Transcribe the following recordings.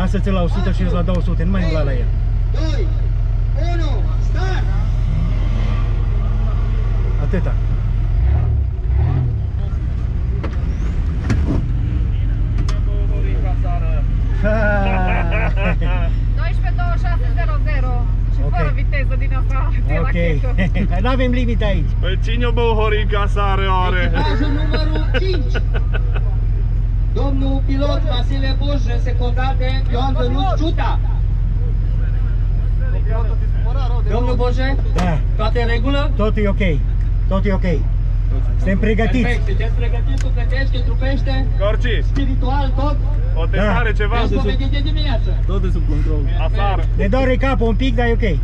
Lasă-ți la 100 și la 200, nu mai umbla la el. 2, 1, start! Atâta. Ha! 12-26-00 și Ok. fără viteză din asta de ok. rachetă. Nu avem limite aici. Păi cine o bău Horinca sare oare? Echipajul numărul 5. Domnul pilot Vasile Buj, secundat de Ioan Dănuț Ciuta. Domnul Boje, Da, toate în regulă? tot e ok. Tot e ok. Suntem pregătiți. Perfect, sunteți pregătiți sufletește, trupește, Corci, spiritual, tot? o testare Da. ceva? Ați povedit de dimineață. Tot e sub control. Asară. Ne doare capul un pic, dar e ok.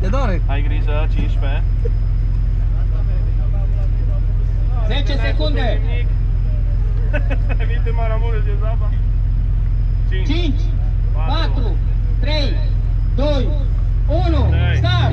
Te doare? Ai grijă, 15. 10 secunde. Vite Maramure de zaba. 5. 5, 4, 3, 2, 1, Dai. start!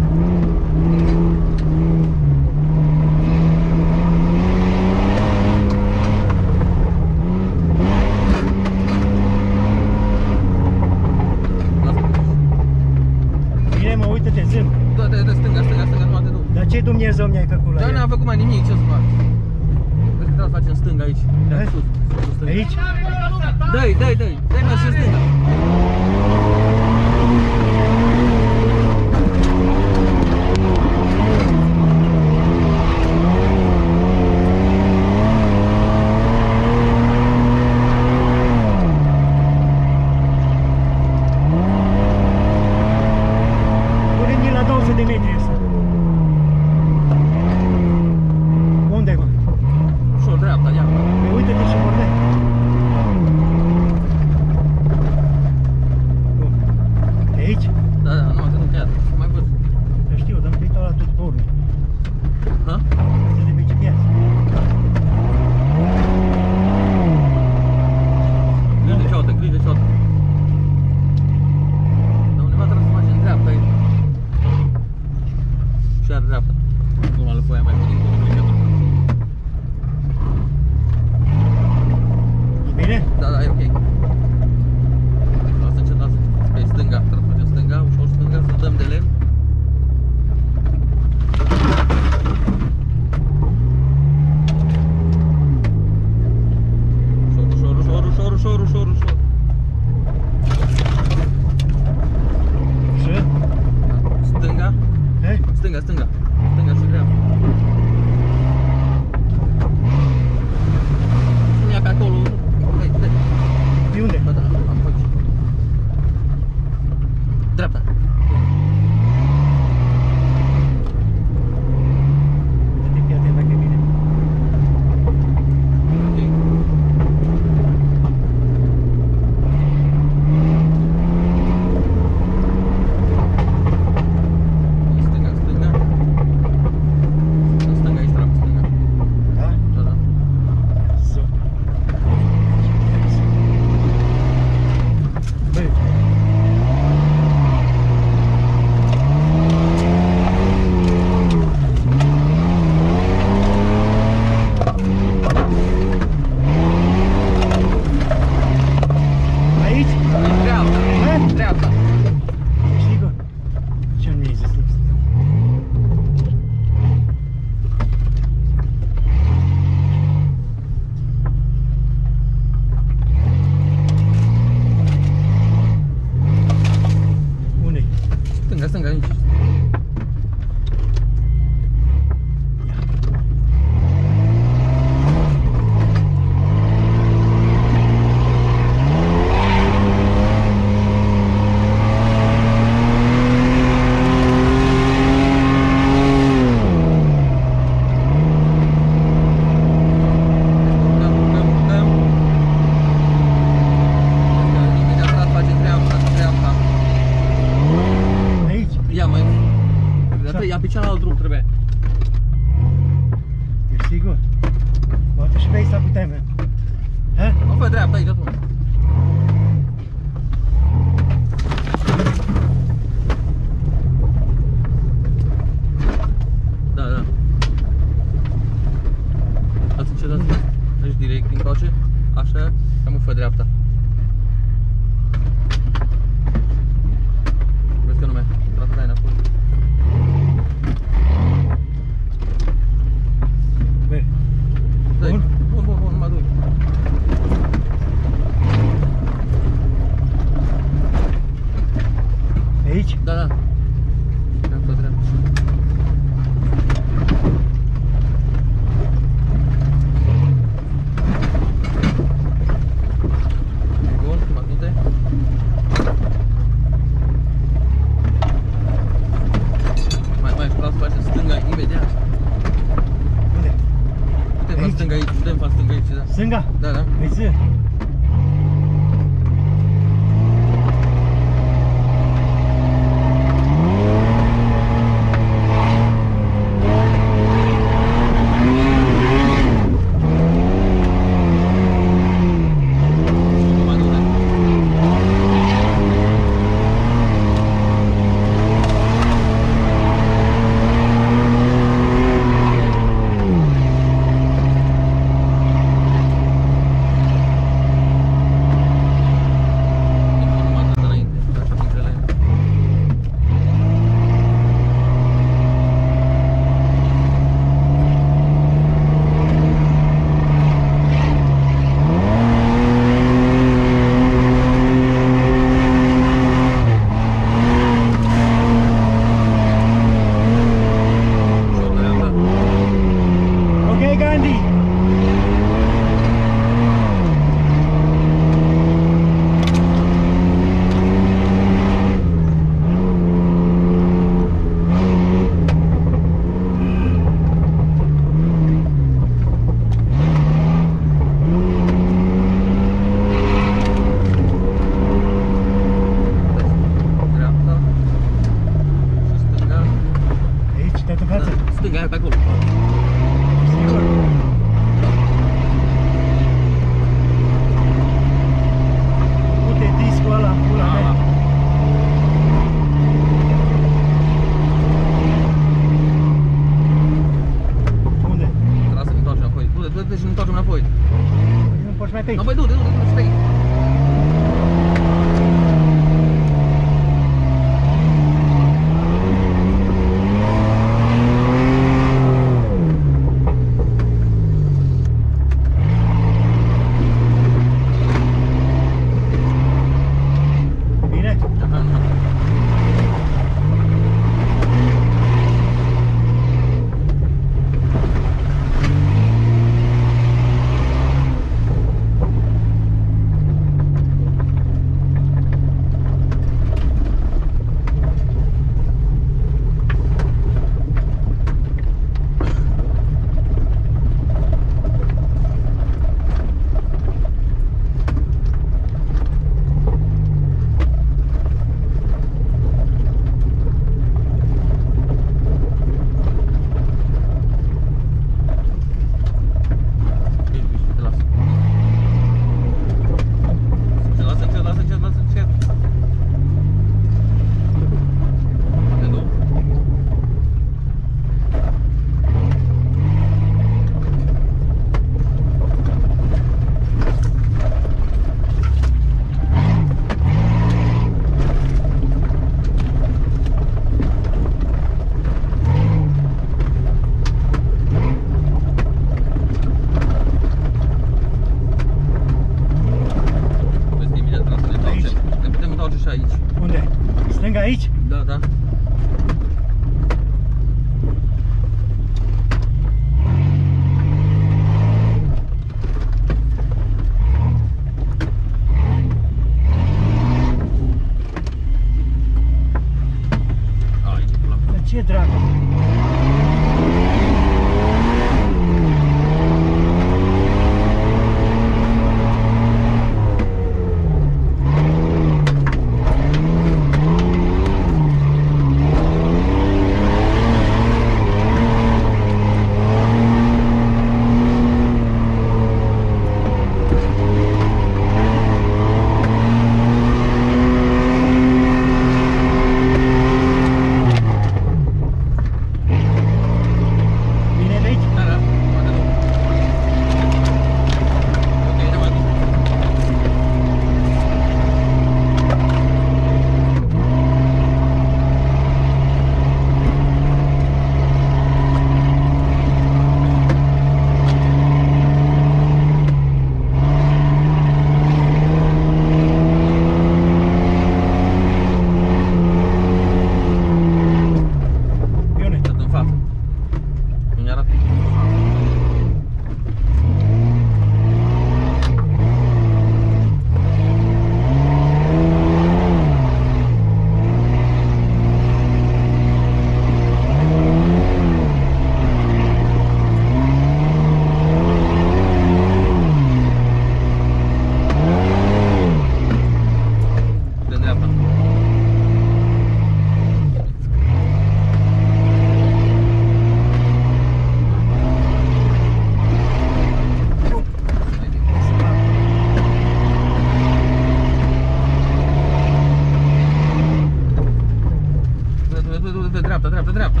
dreapta, dreapta, dreapta.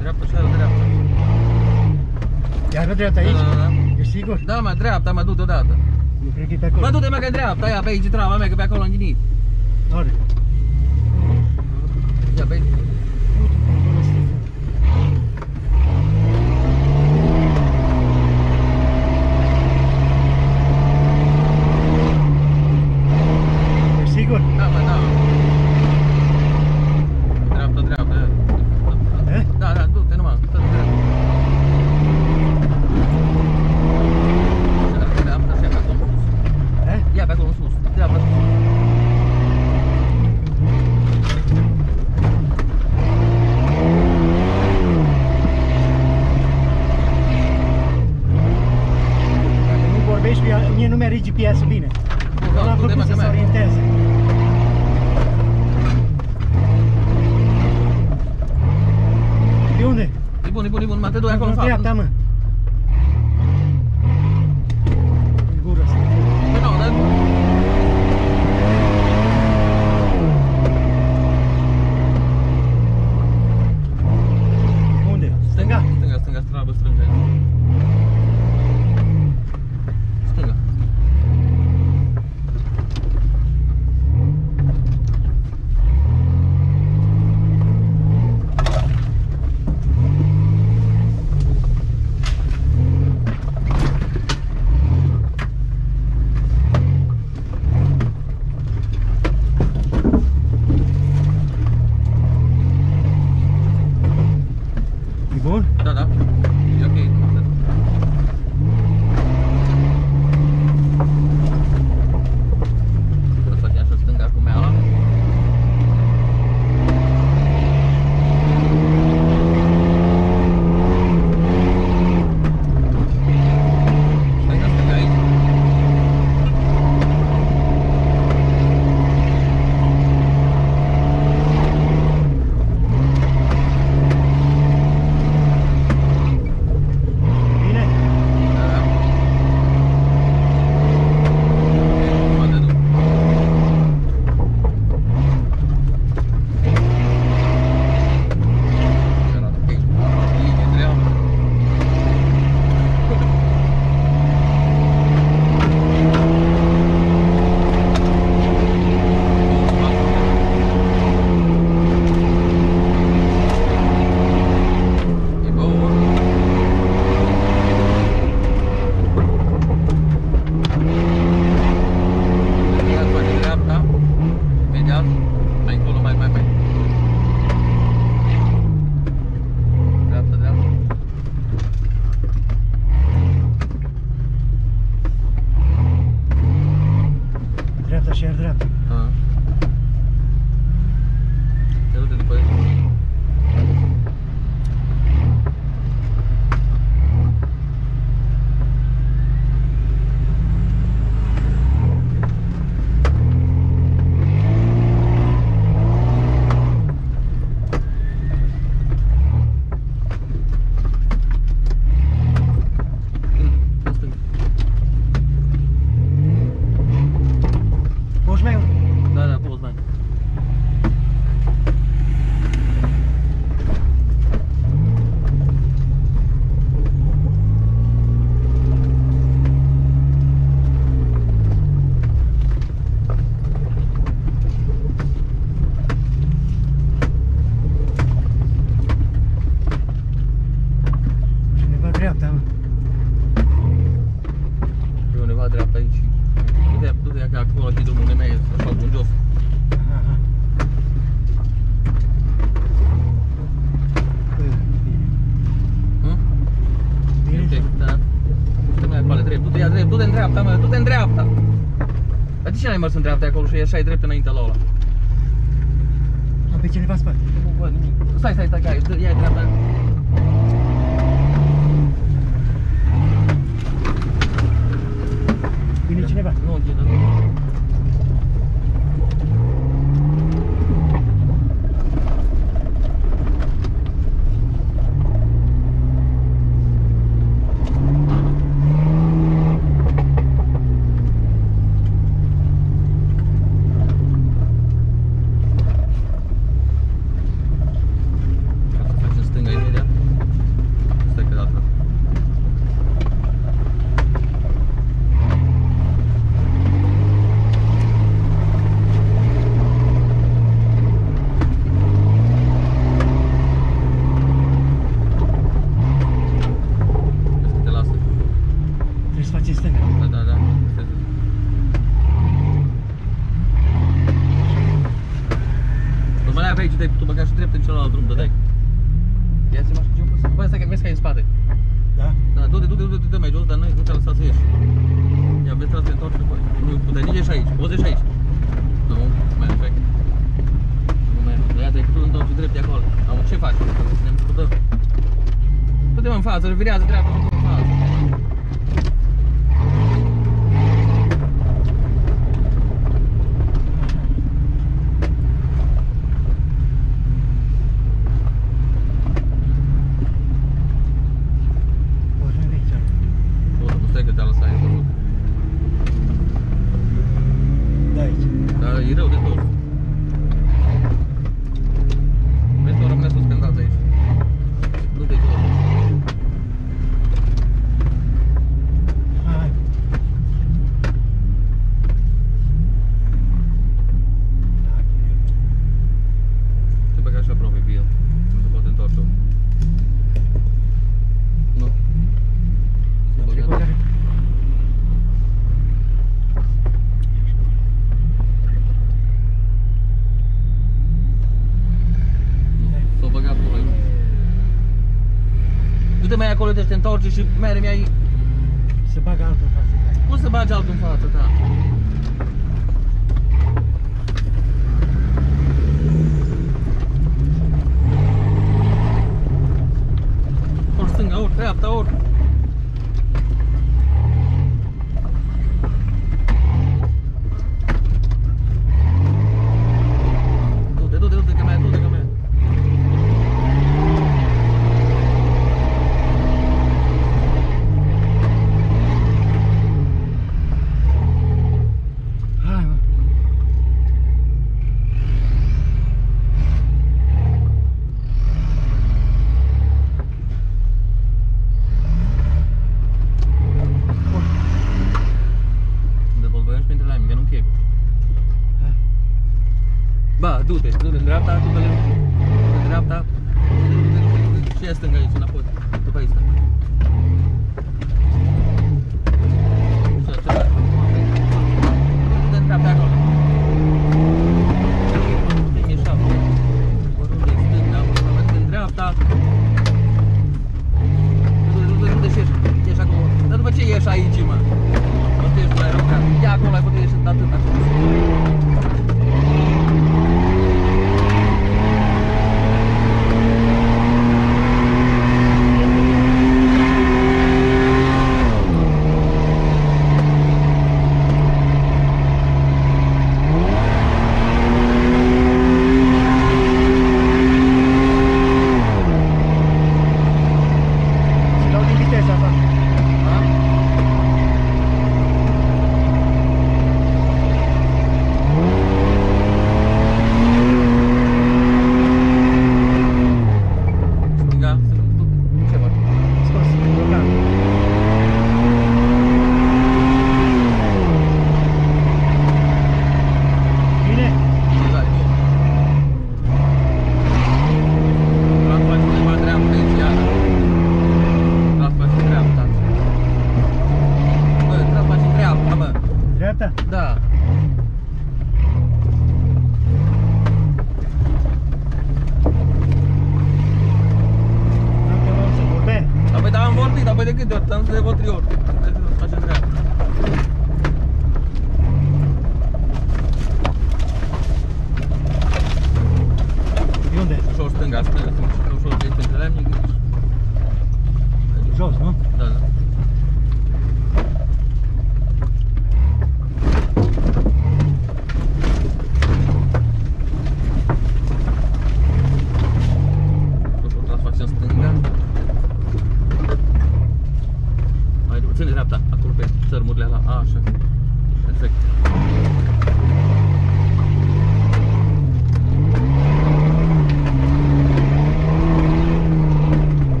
Dreapta, așa, dreapta. Iar pe dreapta aici? Da, da, da. Ești sigur? Da, mă, dreapta, mă, du-te odată. Nu cred că e pe acolo. Mă, du-te, mă, că dreapta aia, pe aici, trava mea, că pe acolo am ghinit. Are. n-ai mers în dreapta acolo și ieșai drept înainte la ăla. Am pe cineva spate. Nu văd nimic. Stai, stai, stai, ia dreapta. ഇവര് അത് deci te întorci și mere mi-ai... Se bagă altul în față ta. Cum se bagi altul în față ta? Ori stânga, ori dreapta, ori... tanto levou é o triunfo.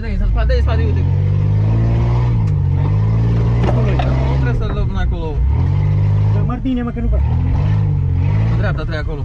dă-i, să-l spate, dă-i spate, uite. Nu trebuie să-l dăm până acolo. Mă bine, mă, că nu fac. Dreapta, trei acolo.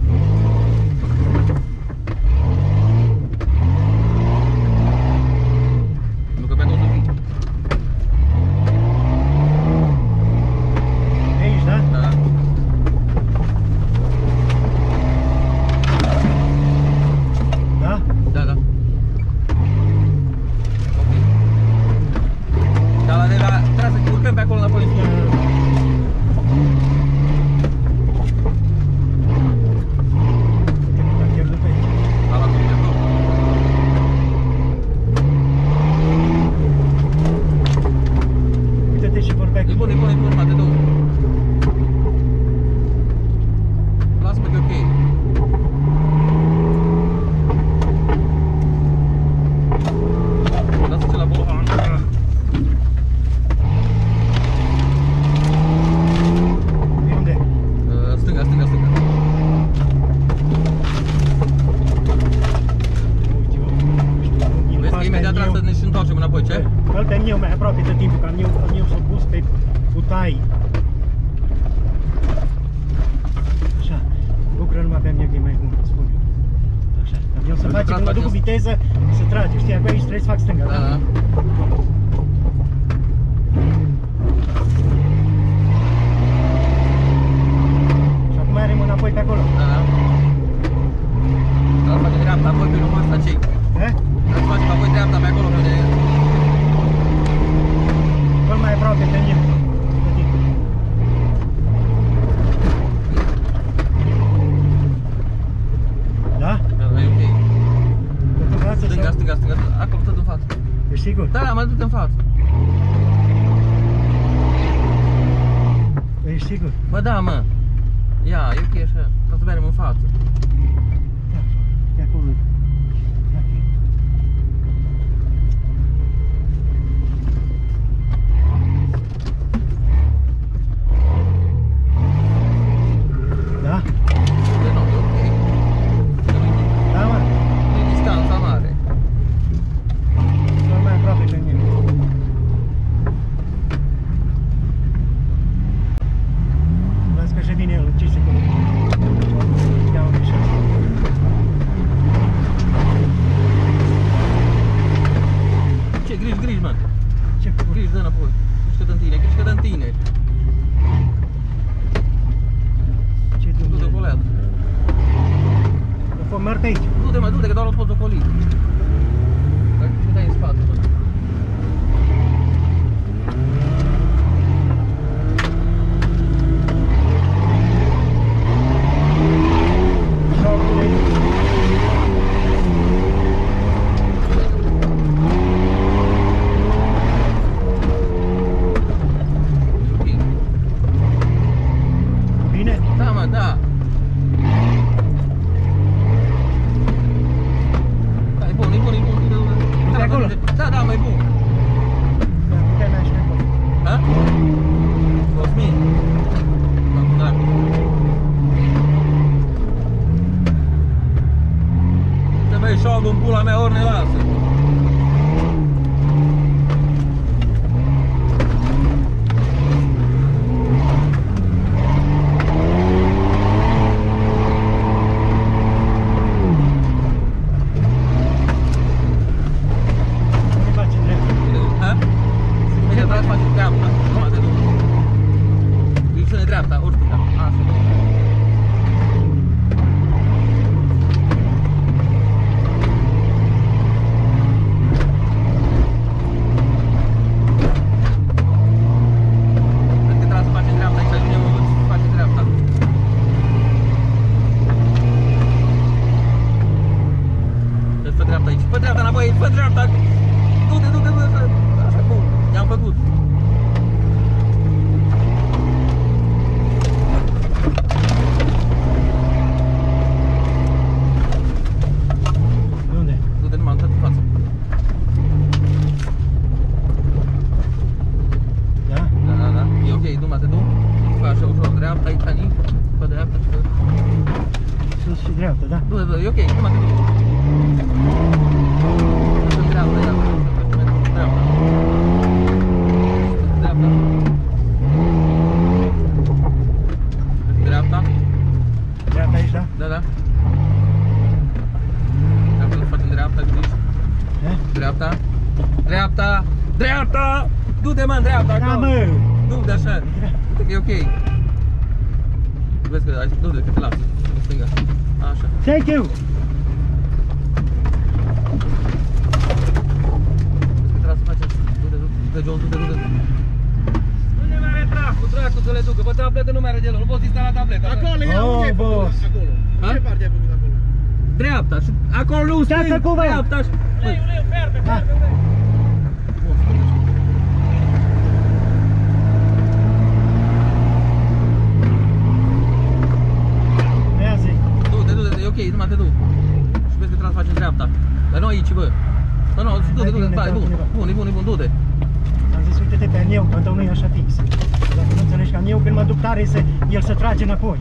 care se, el se trage înapoi.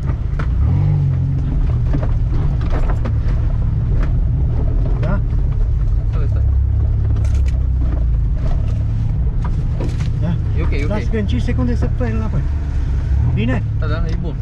Da? Da? E ok, e ok. las când 5 secunde să plec înapoi. Bine? Da, da, e bun.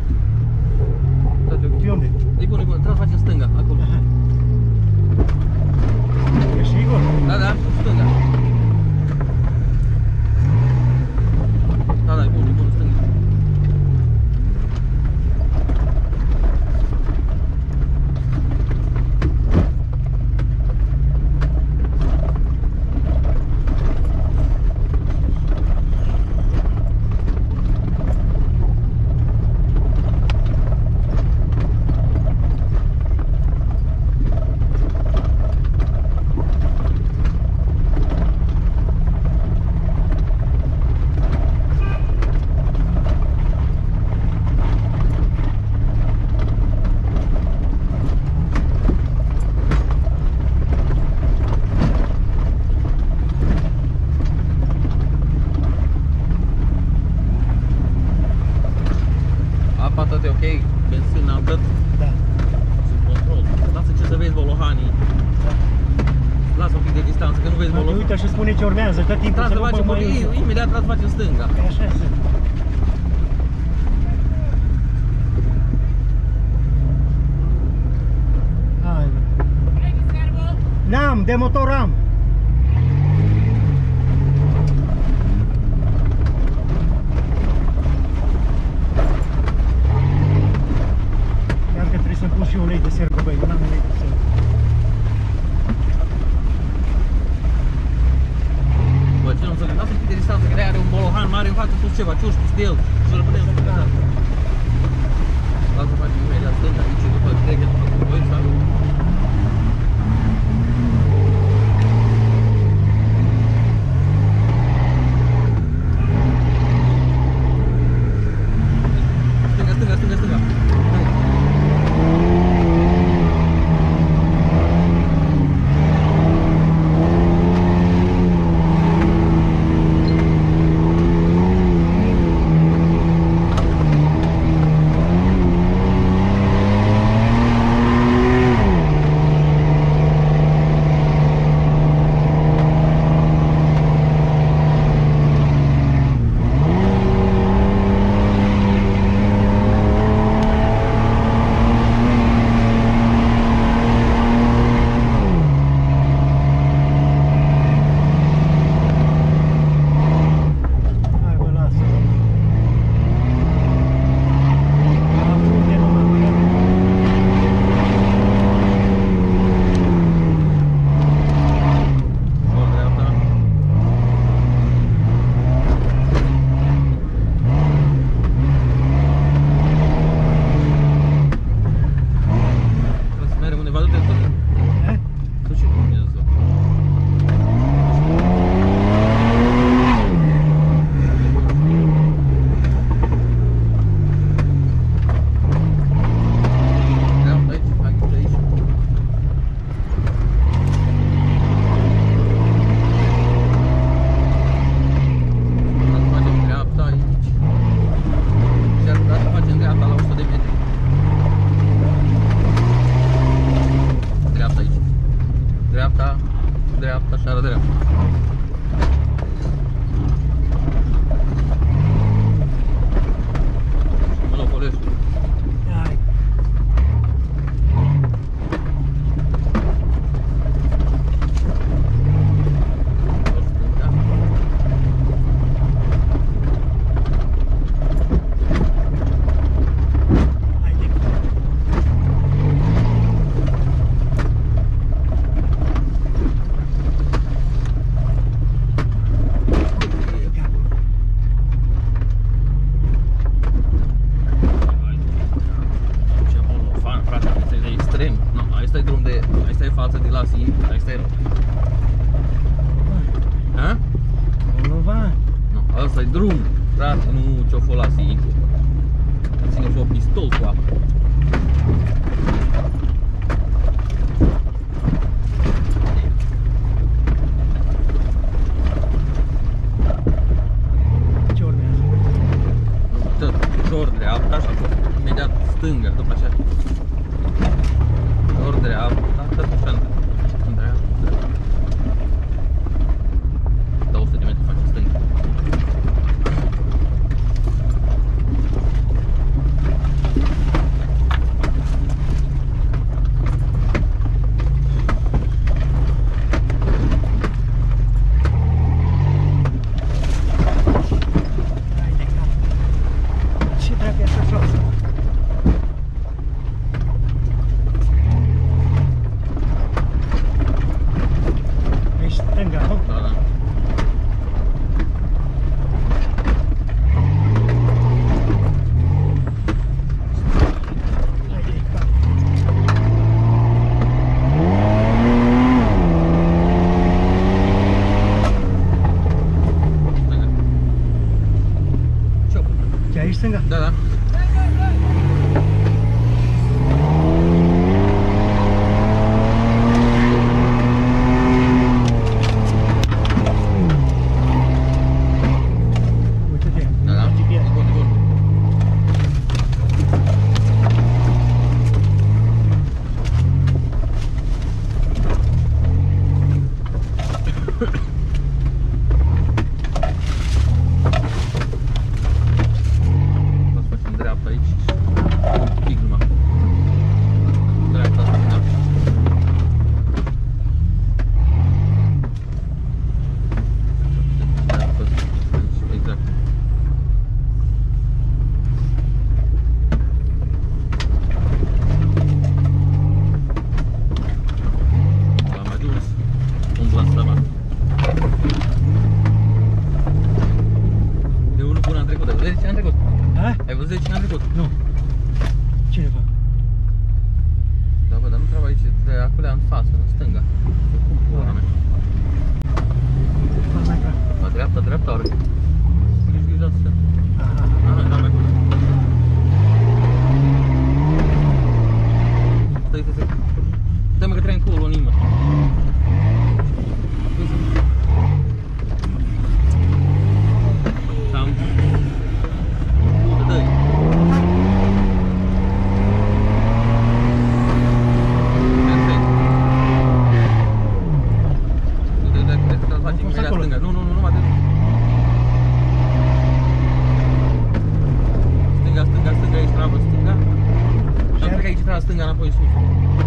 Stânga înapoi sus.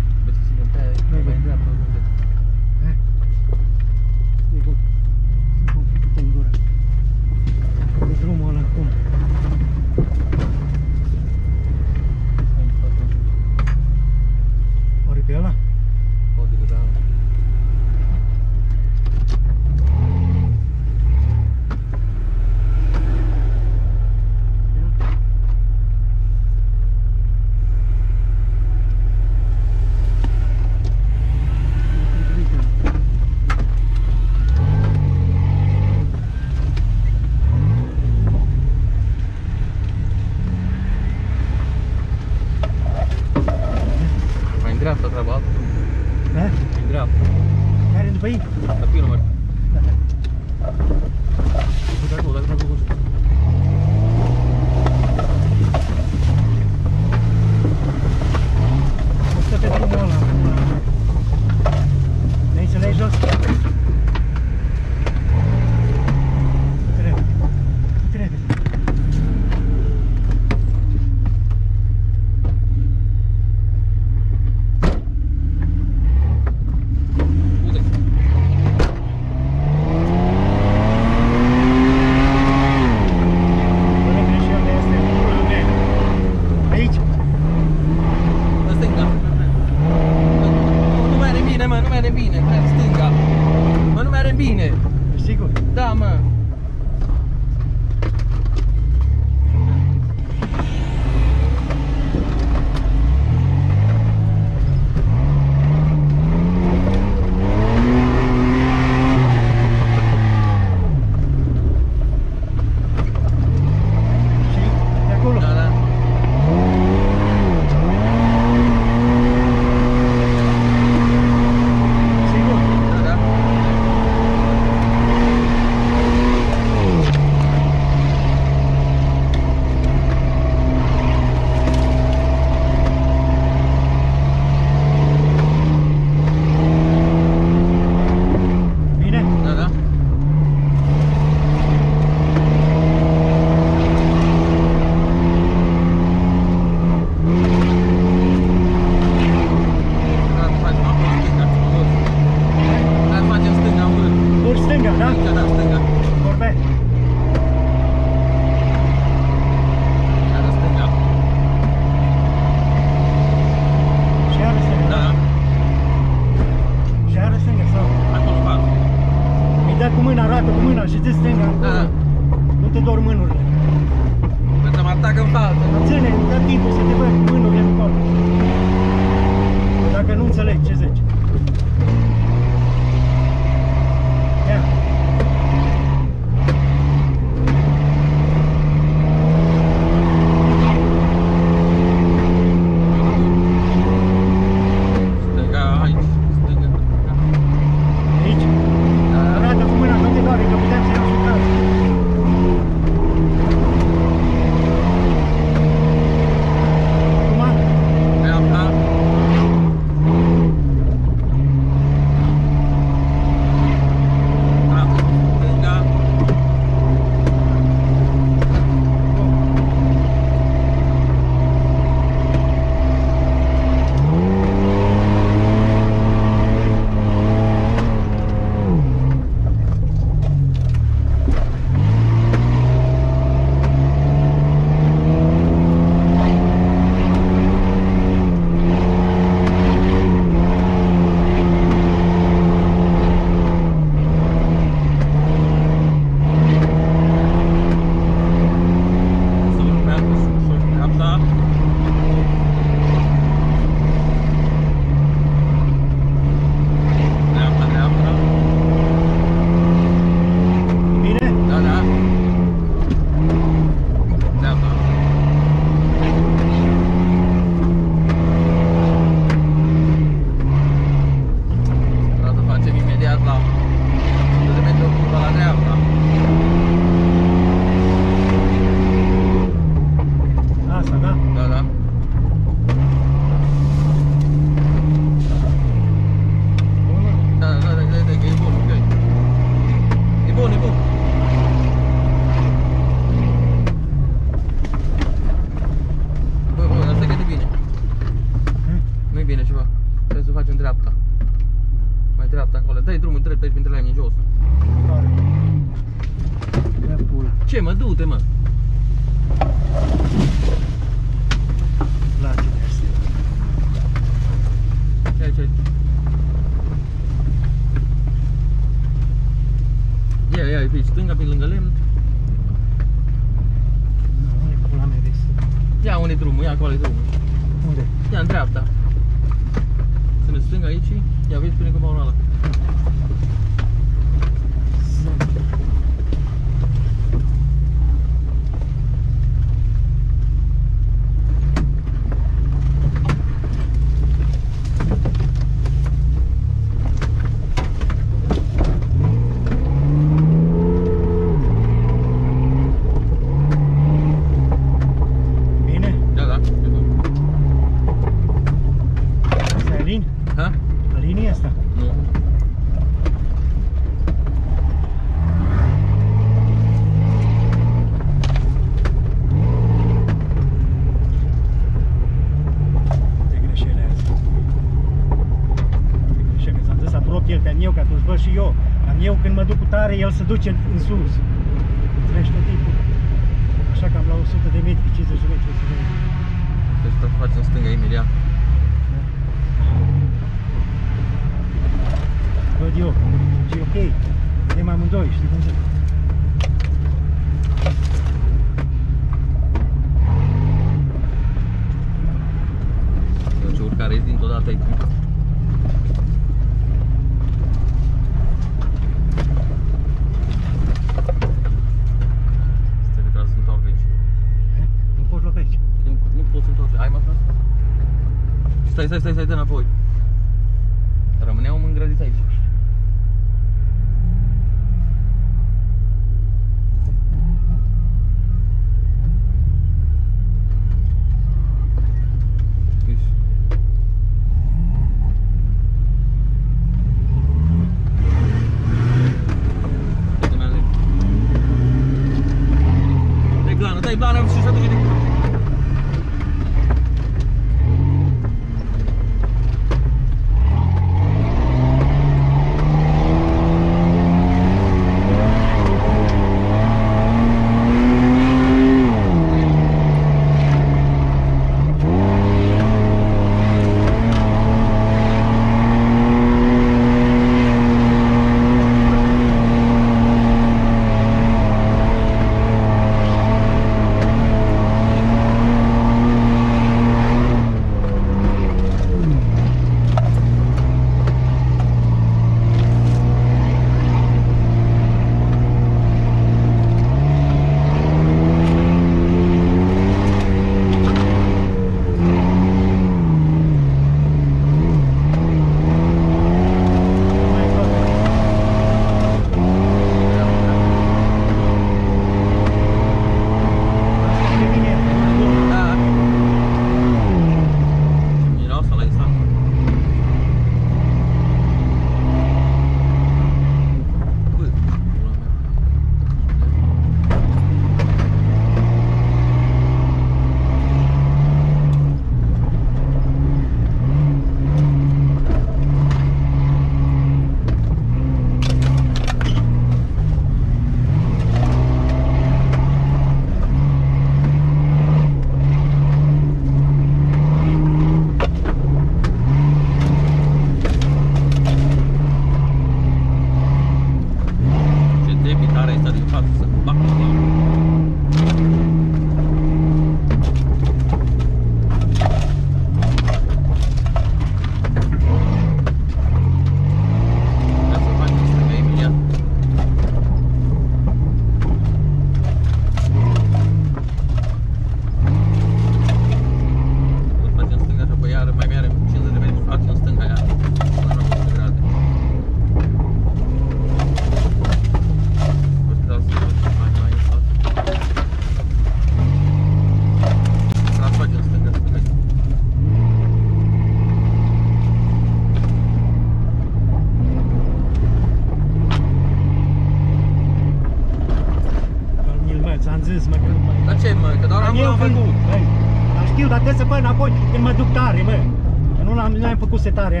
setare eh.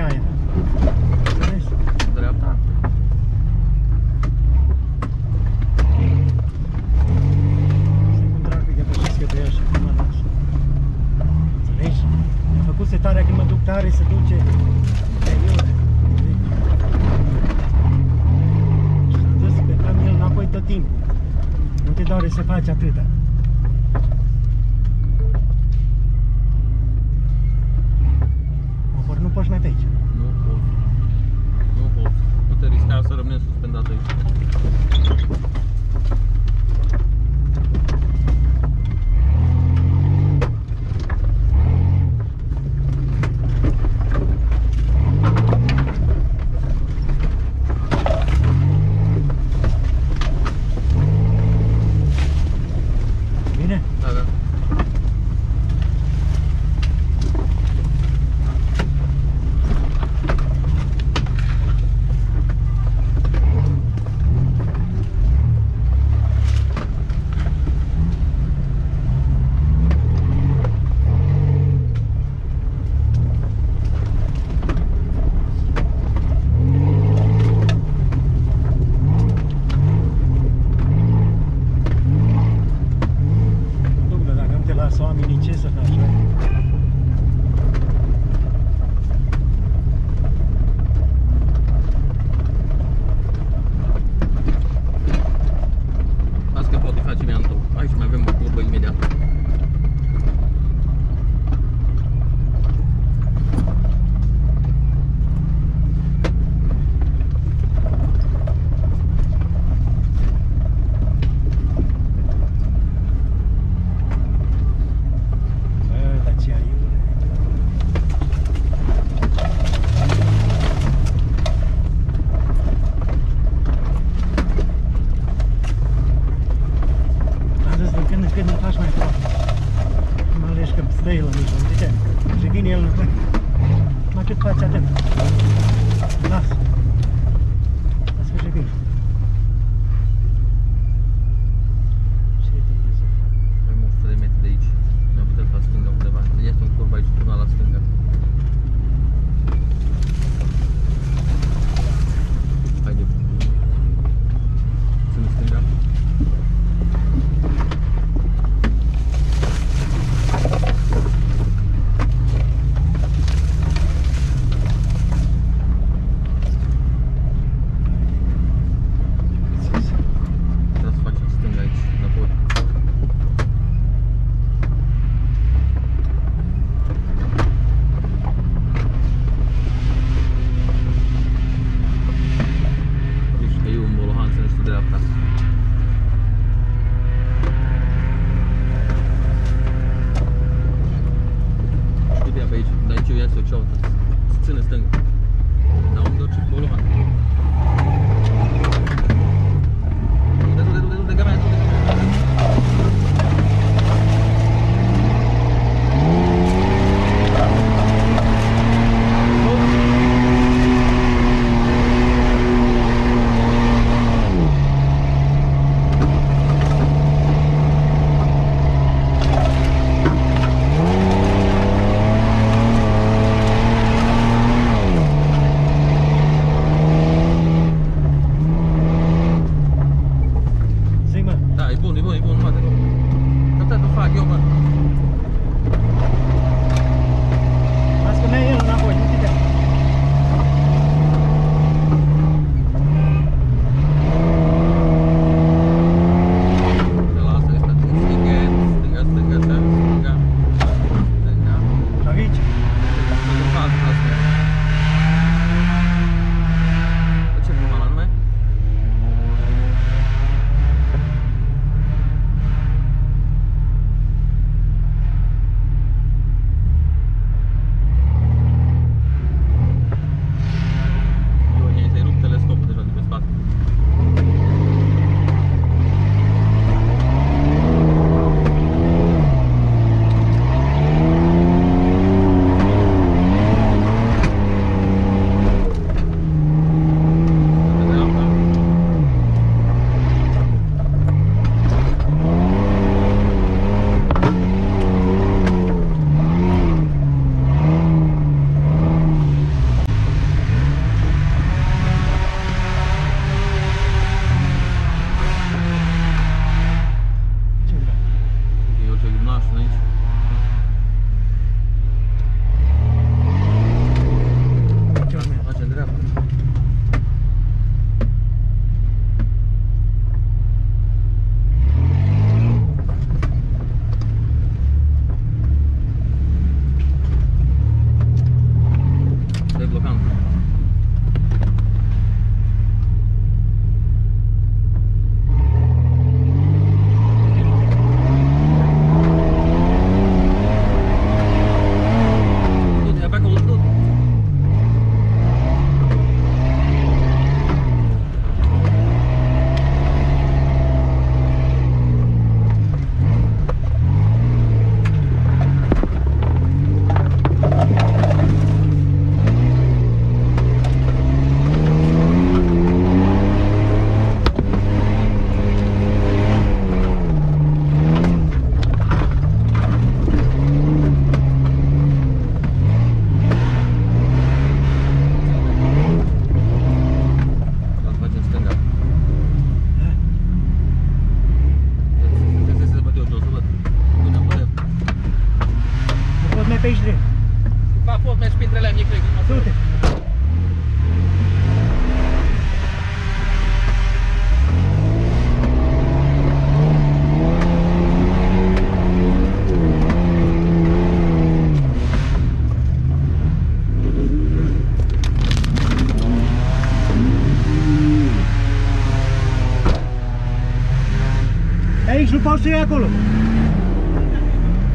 e acolo?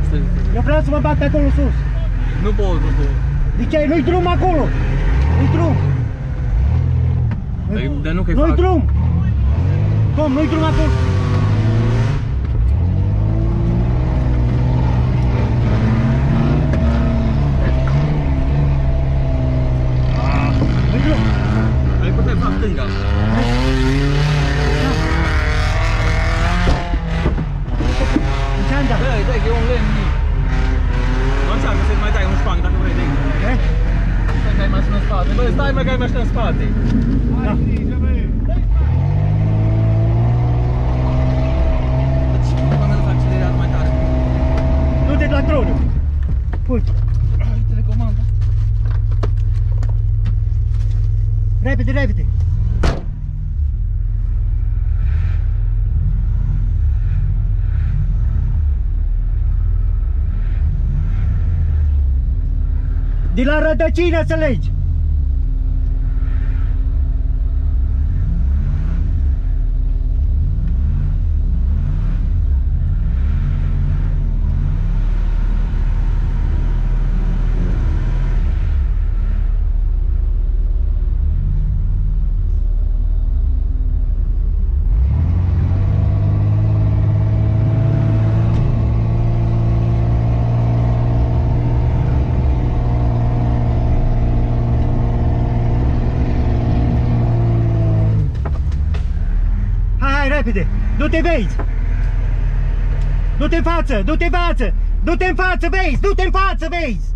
Stai, stai. Eu vreau să mă bat acolo sus. Nu pot, nu pot. De ce? Nu-i drum acolo. Nu-i drum. Păi, dar Nu-i fac. Nu-i drum. Cum? Nu-i drum acolo. rădăcină să legi. du-te, vezi! Du-te în față, du-te în față! Du-te în față, vezi! Du-te în față, vezi!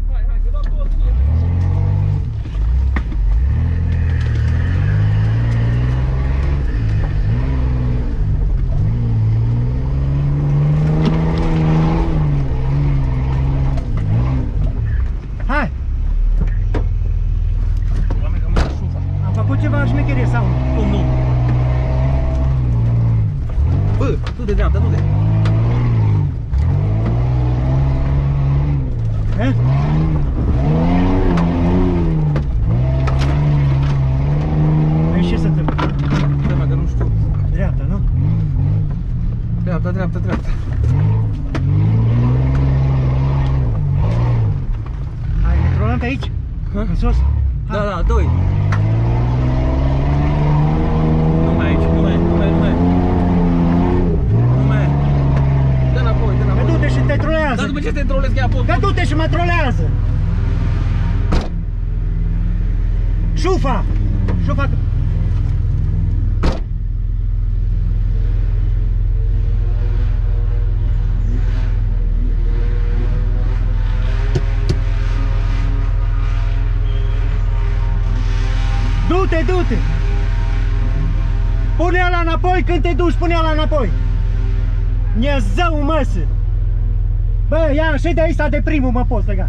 și de aici de primul mă poți lega.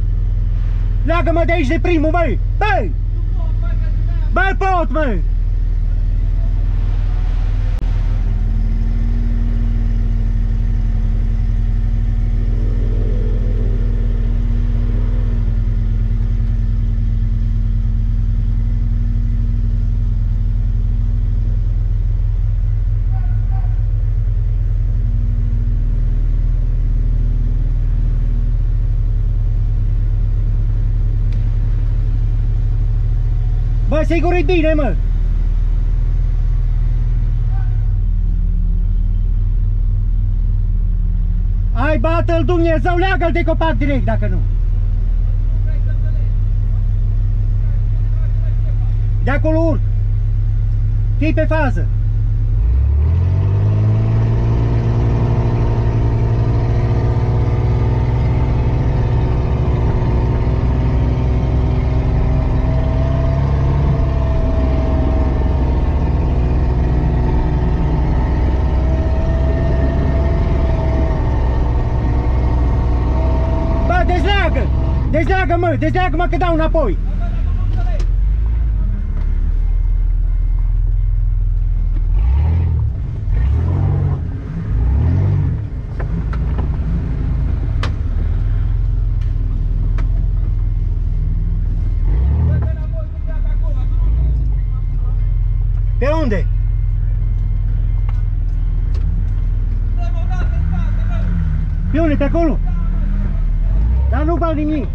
Leagă-mă de aici de primul, măi! Băi! Băi, pot, măi! sigur e bine, mă! Ai, bată-l Dumnezeu, leagă-l de copac direct, dacă nu! De acolo urc! Fii pe fază! mă, deci de mă că dau înapoi. Pe unde? Pe unde? Pe acolo? Dar nu bag nimic.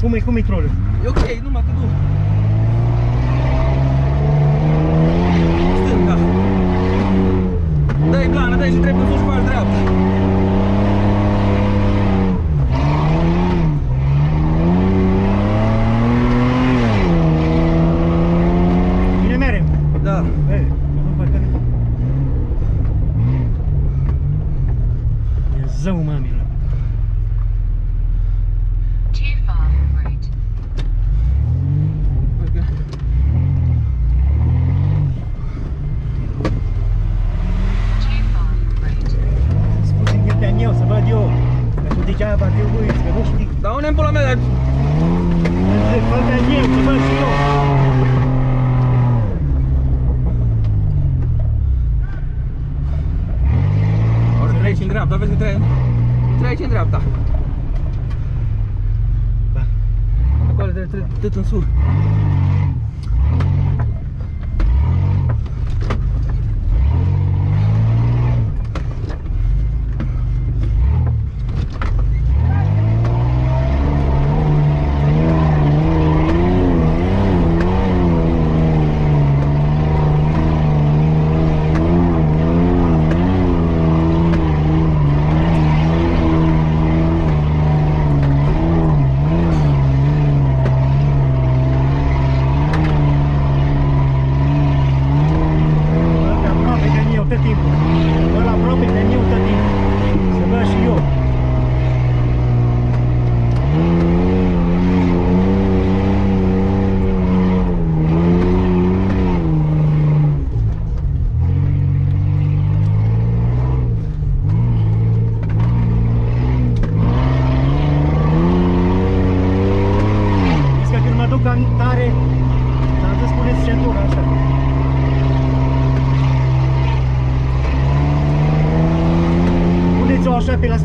Cum e, cum e trolul? E ok, numai te duc. Stânga. Dai plana, dai și trebuie sus pe dreapta.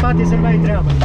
spate să-mi mai treaba.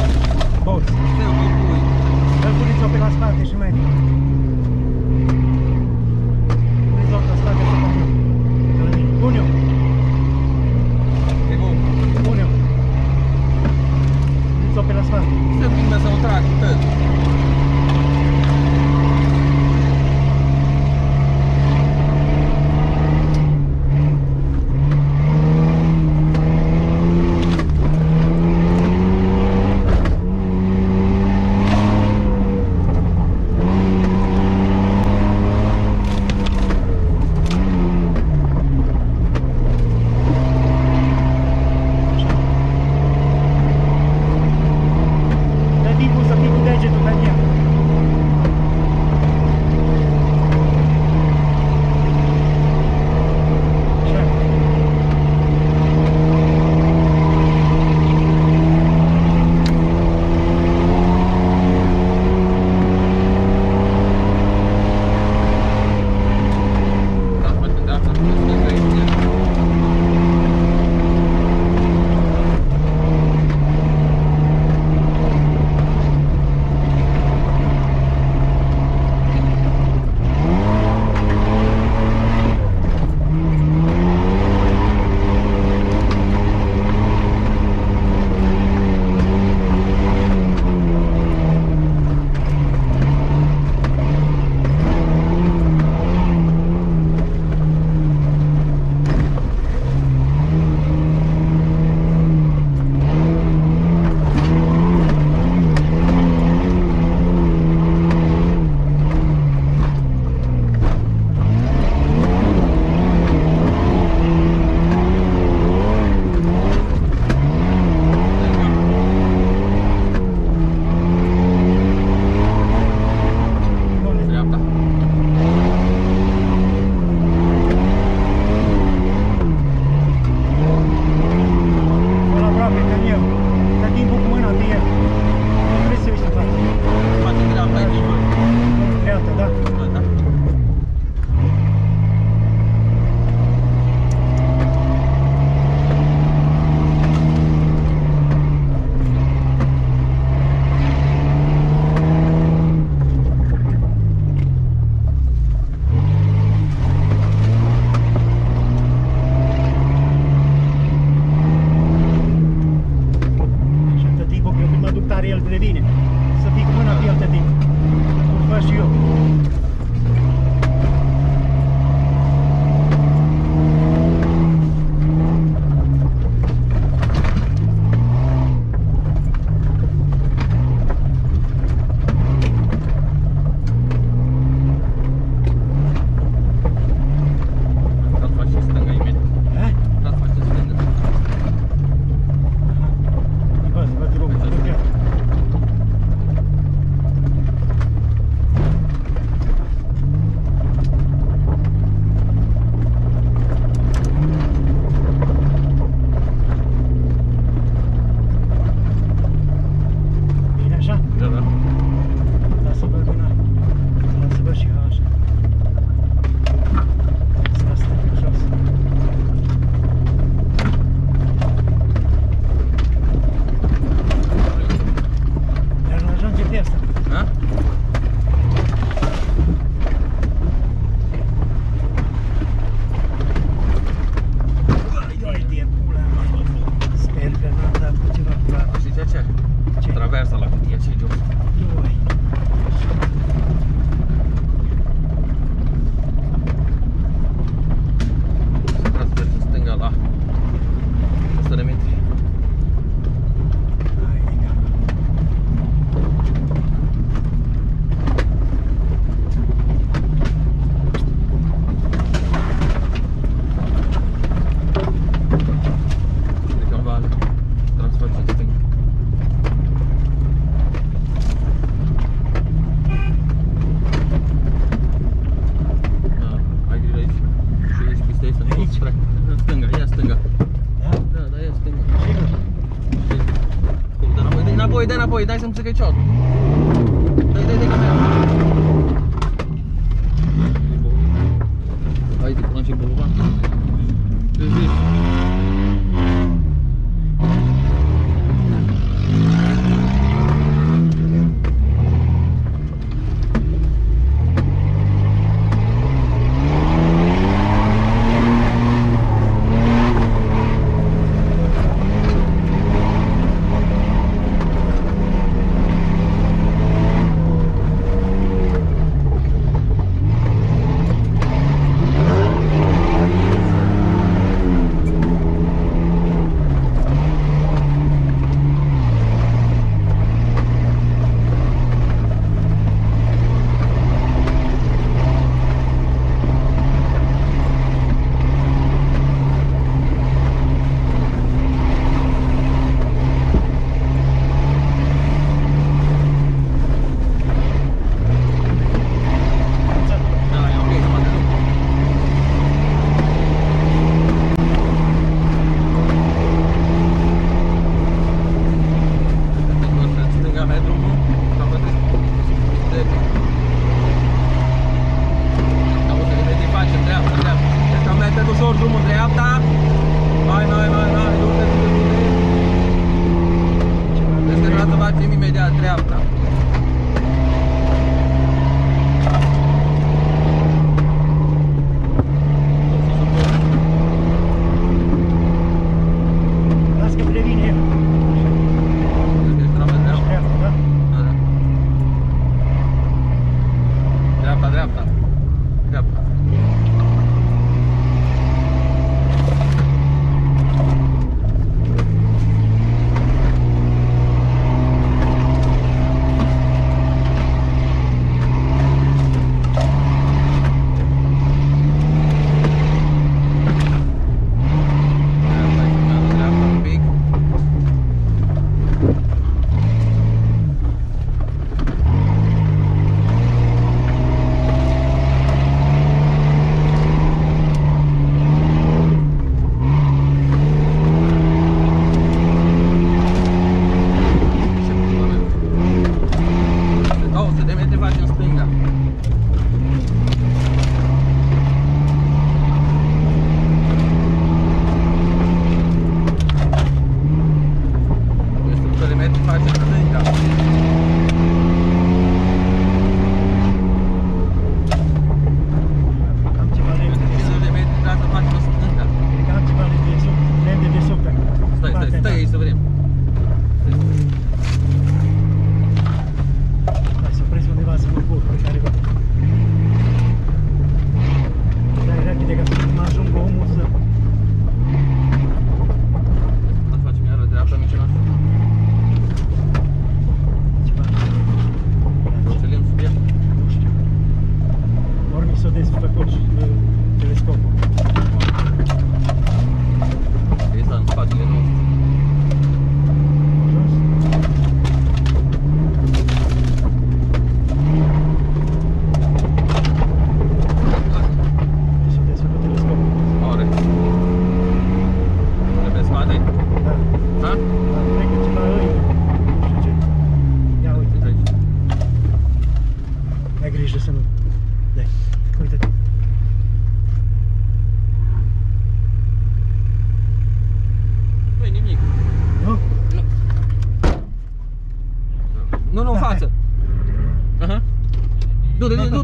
Înapoi, dă înapoi, dai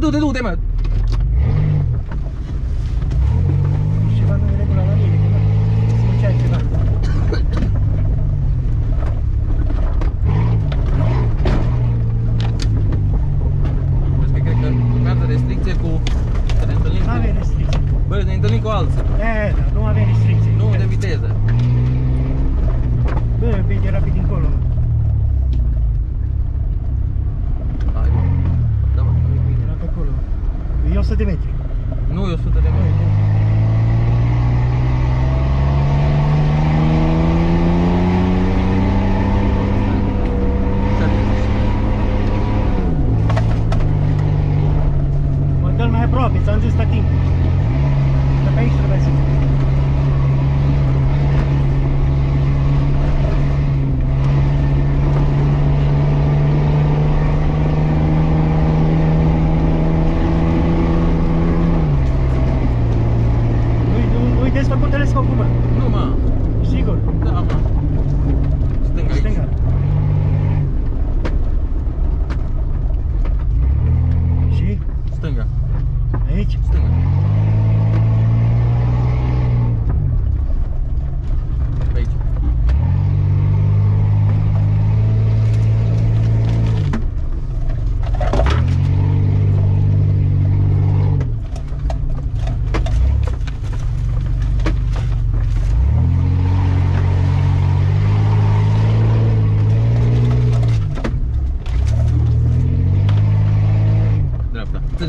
Du-te, du-te, du-te, du-te, mă. Ceva nu e în regulă la mine. că nu- Să ce ai ceva. Vezi că cred că urmează restricție cu... Să ne întâlnim Nu avem cu... restricții. Bă, ne întâlnim cu alții. E, da, nu avem restricții. Nu de viteză. Bă, bine rapid încolo. Hai, bă. Da, mă, nu e bine. Era pe acolo. E 100 de metri. Nu, e 100 de metri. Mă dă mai aproape, ți-am zis la timp. Dar pe aici trebuie să Vedeți făcut telescopul, mă? Nu, mă. Sigur. Da, mă. Stânga aici. Stânga. Și Stânga. aici? Stânga. Pe aici.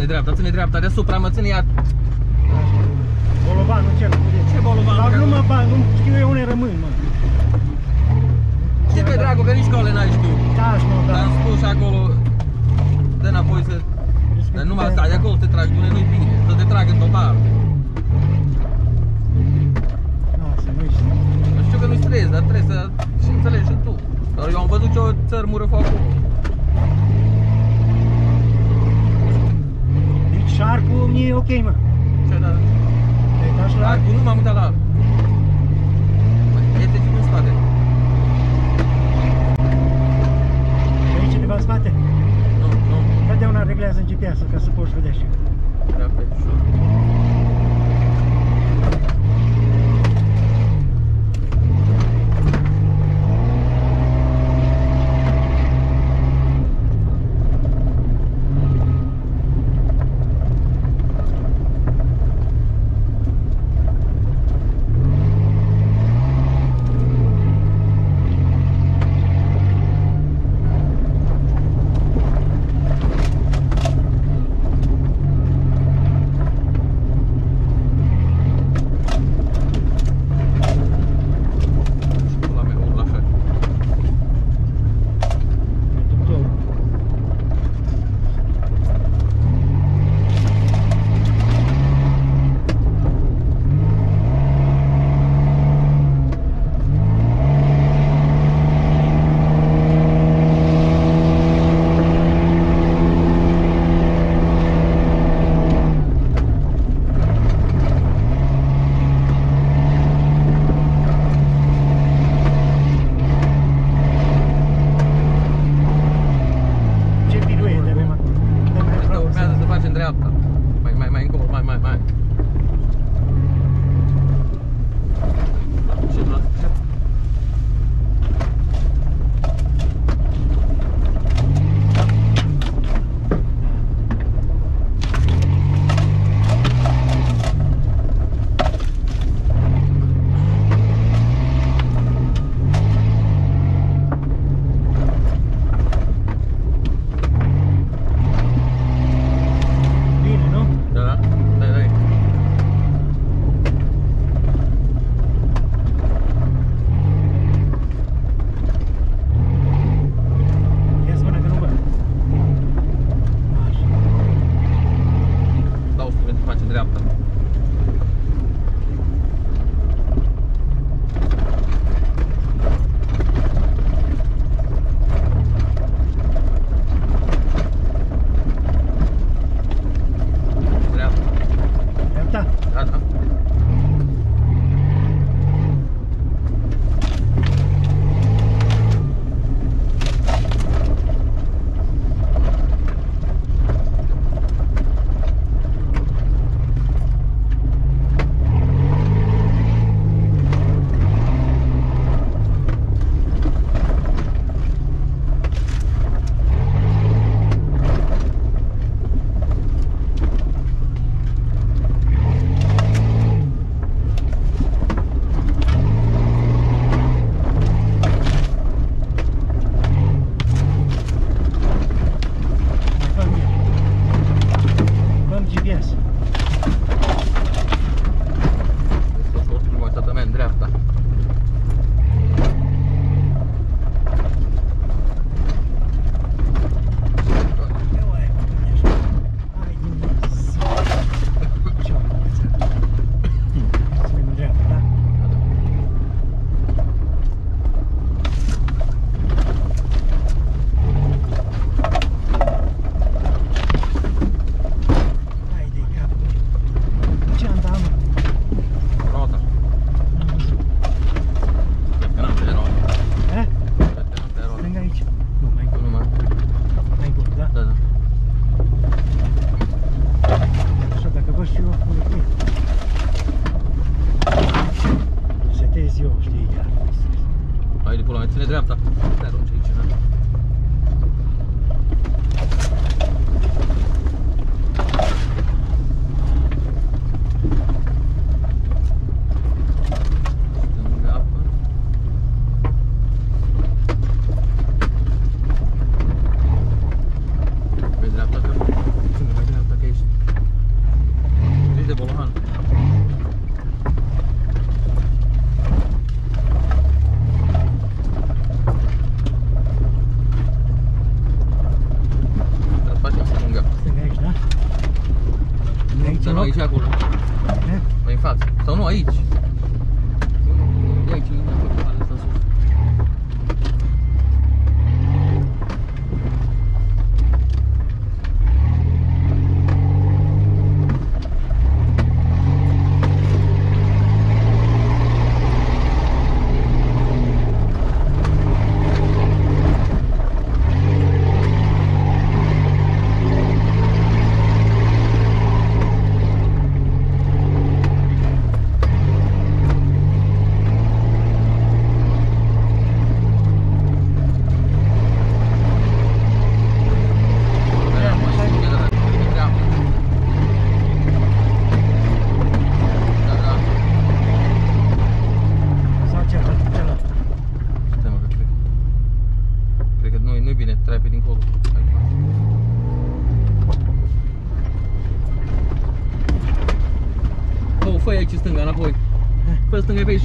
Dreapta. Ține dreapta, ține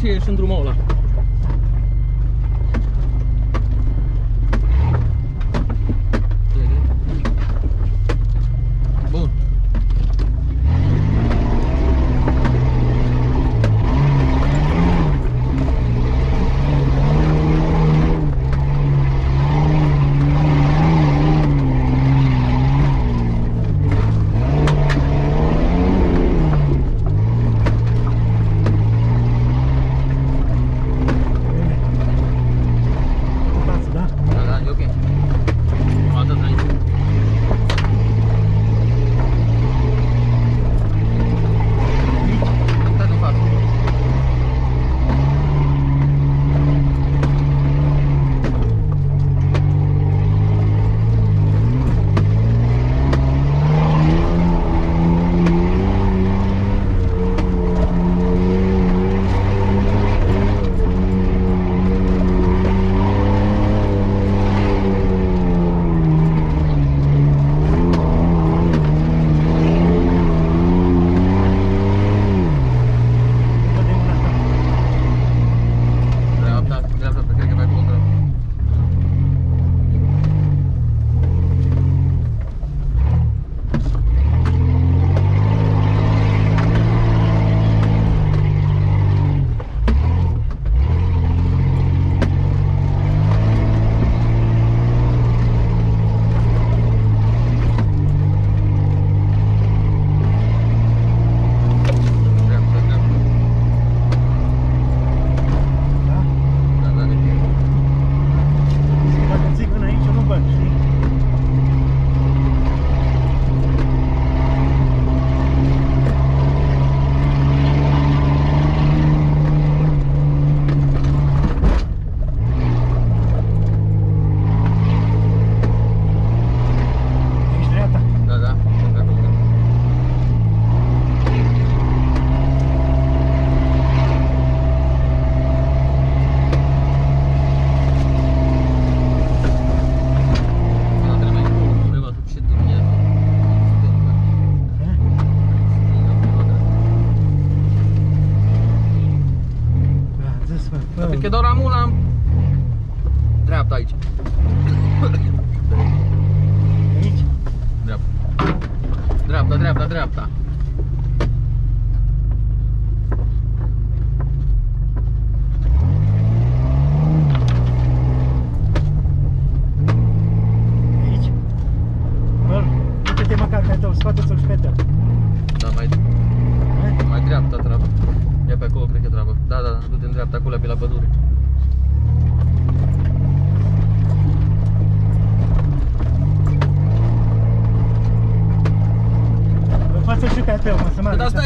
și sunt drumul ăla.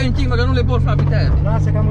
în timp, că nu le pot la viteză. Lasă că am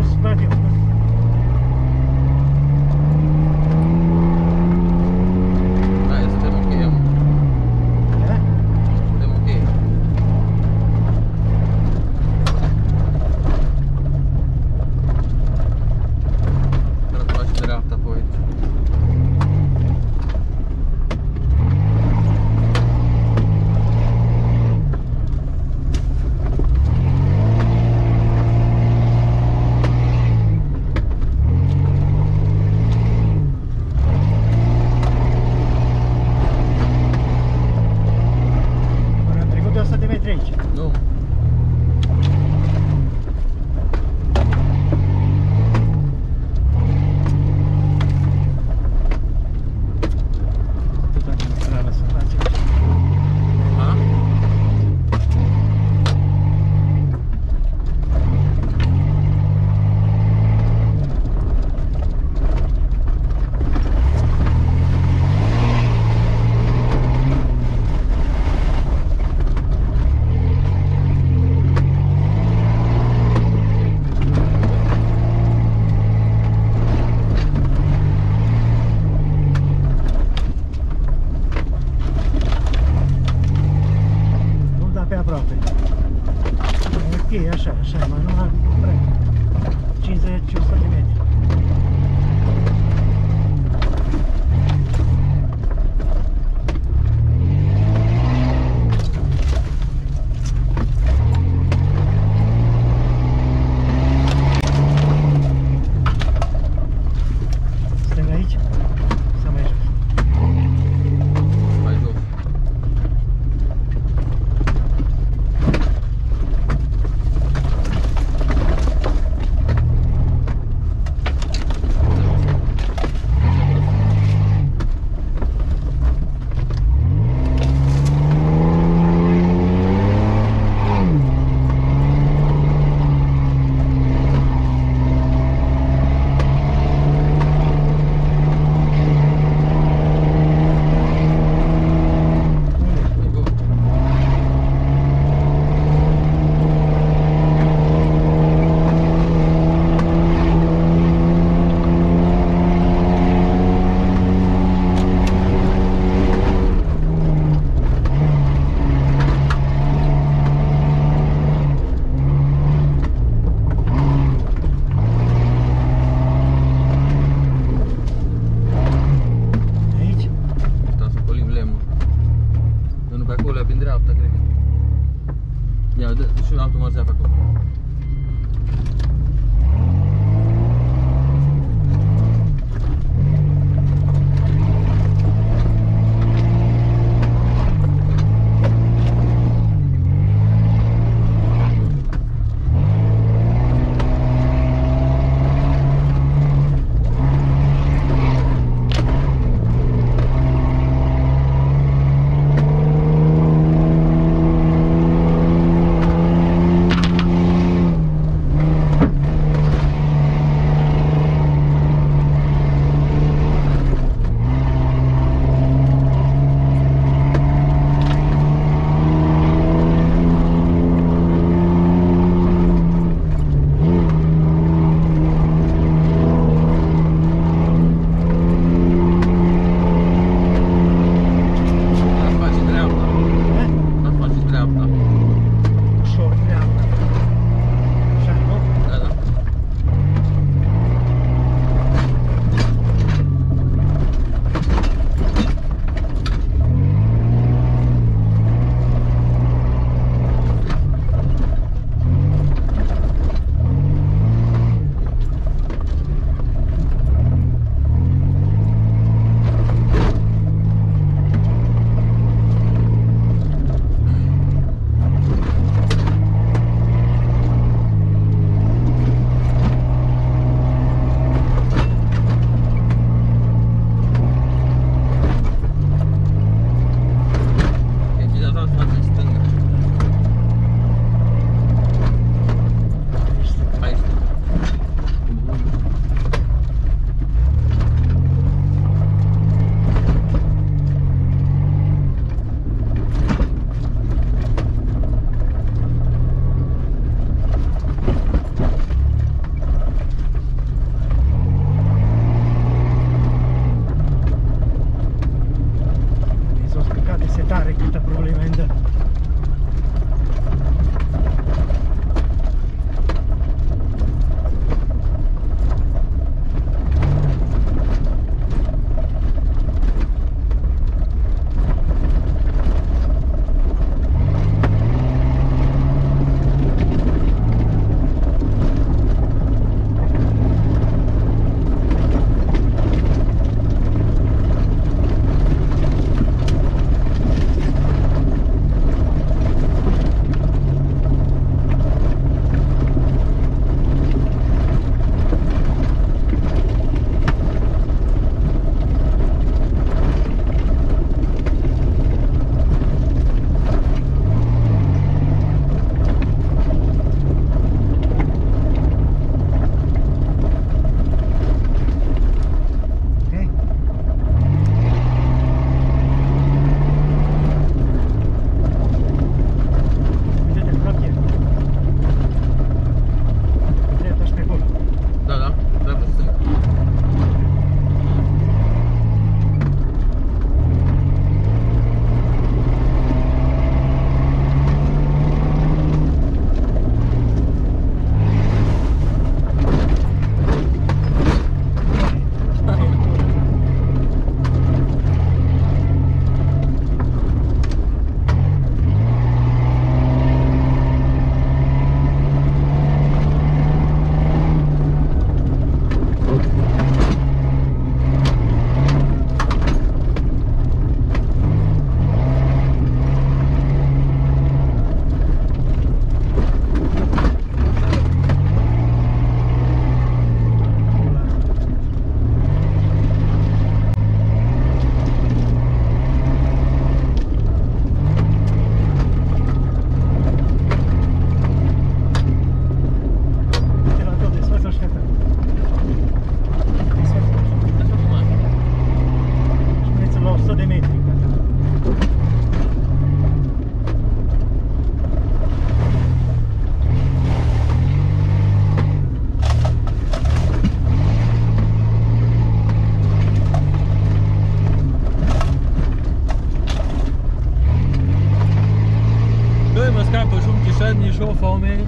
for me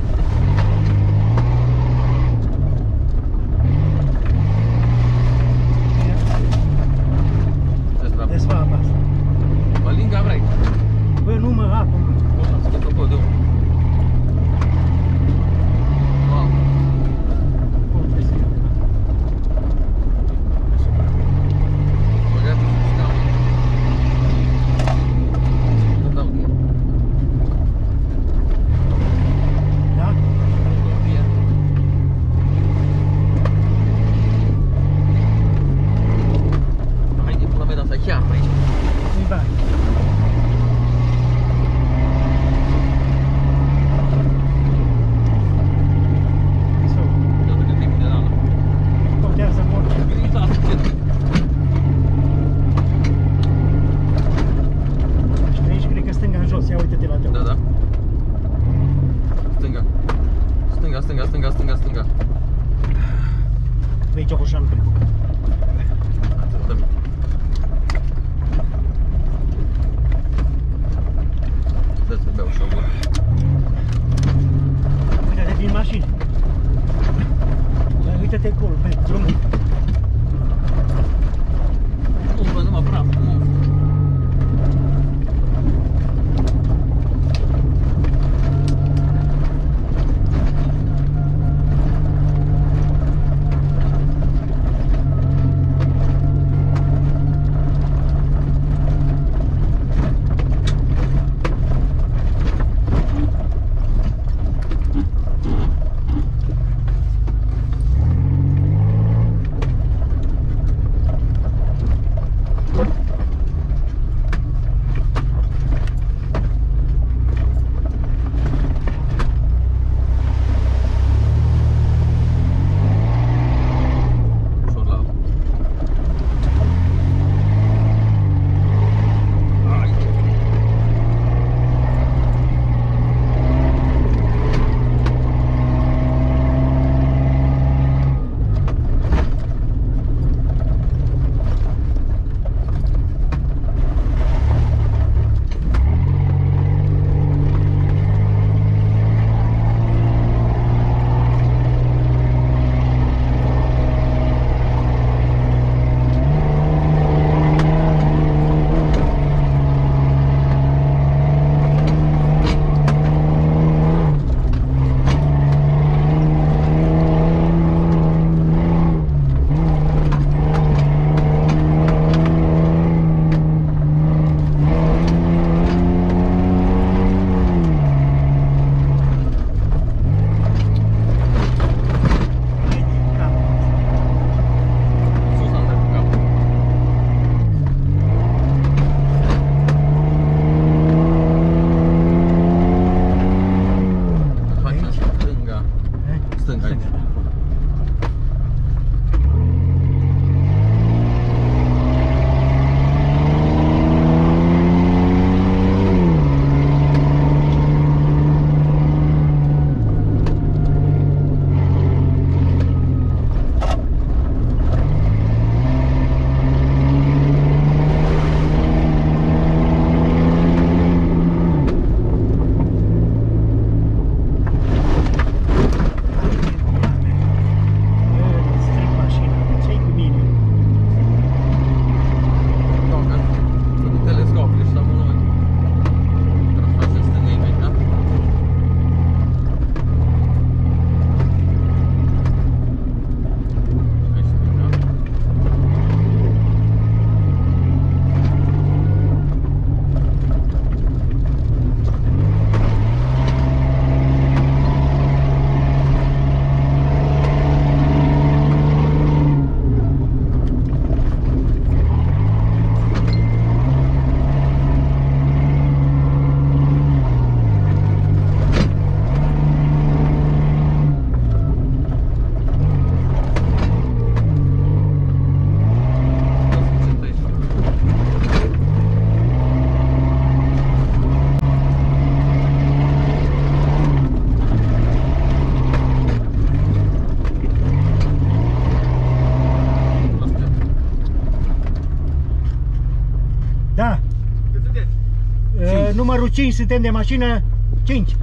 5 suntem de mașină 5.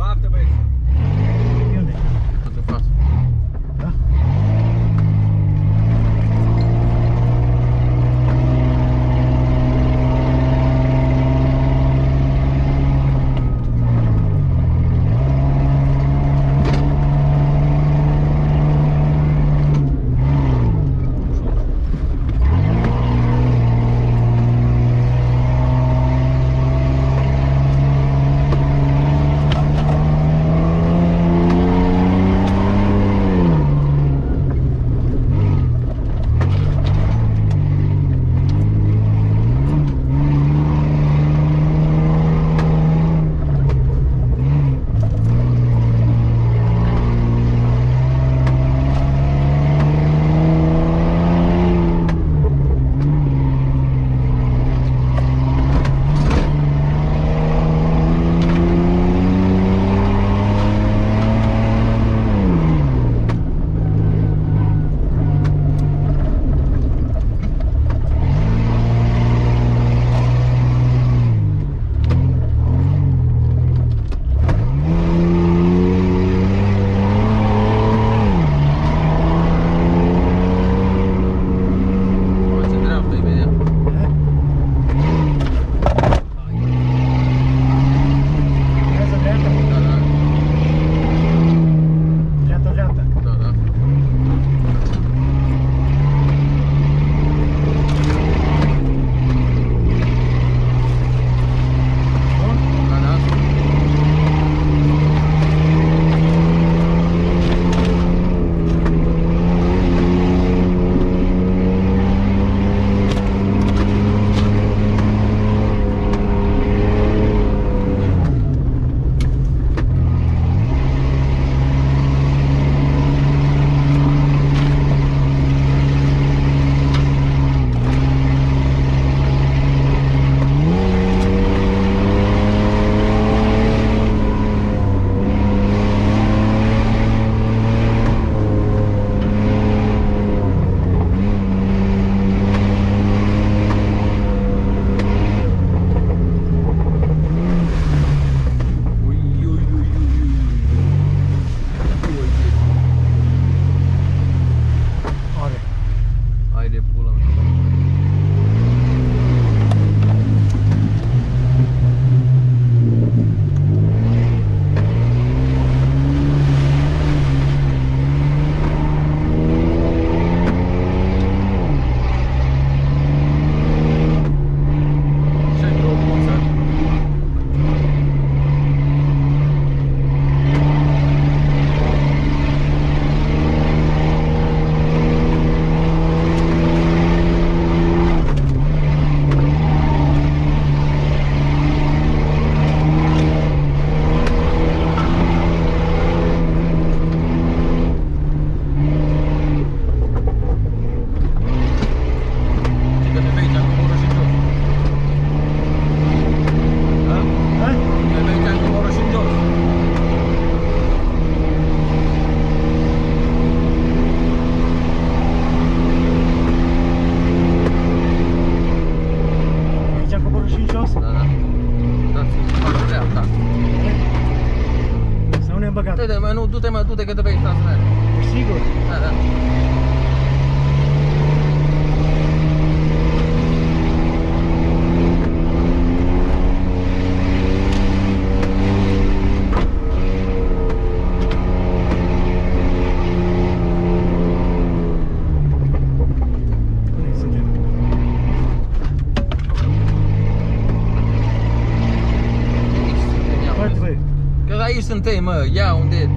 Sunt ei, mă, ia unde...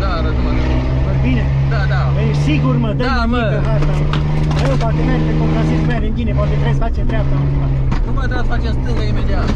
Da, arată-mă. Mă, Bine, Da, da. ești sigur, mă, dă-i Da, mai mă. mică asta. Eu poate merge cum Francisc merge în Ghine, poate trebuie să facem dreapta. Nu mai trebuie să facem stângă imediat.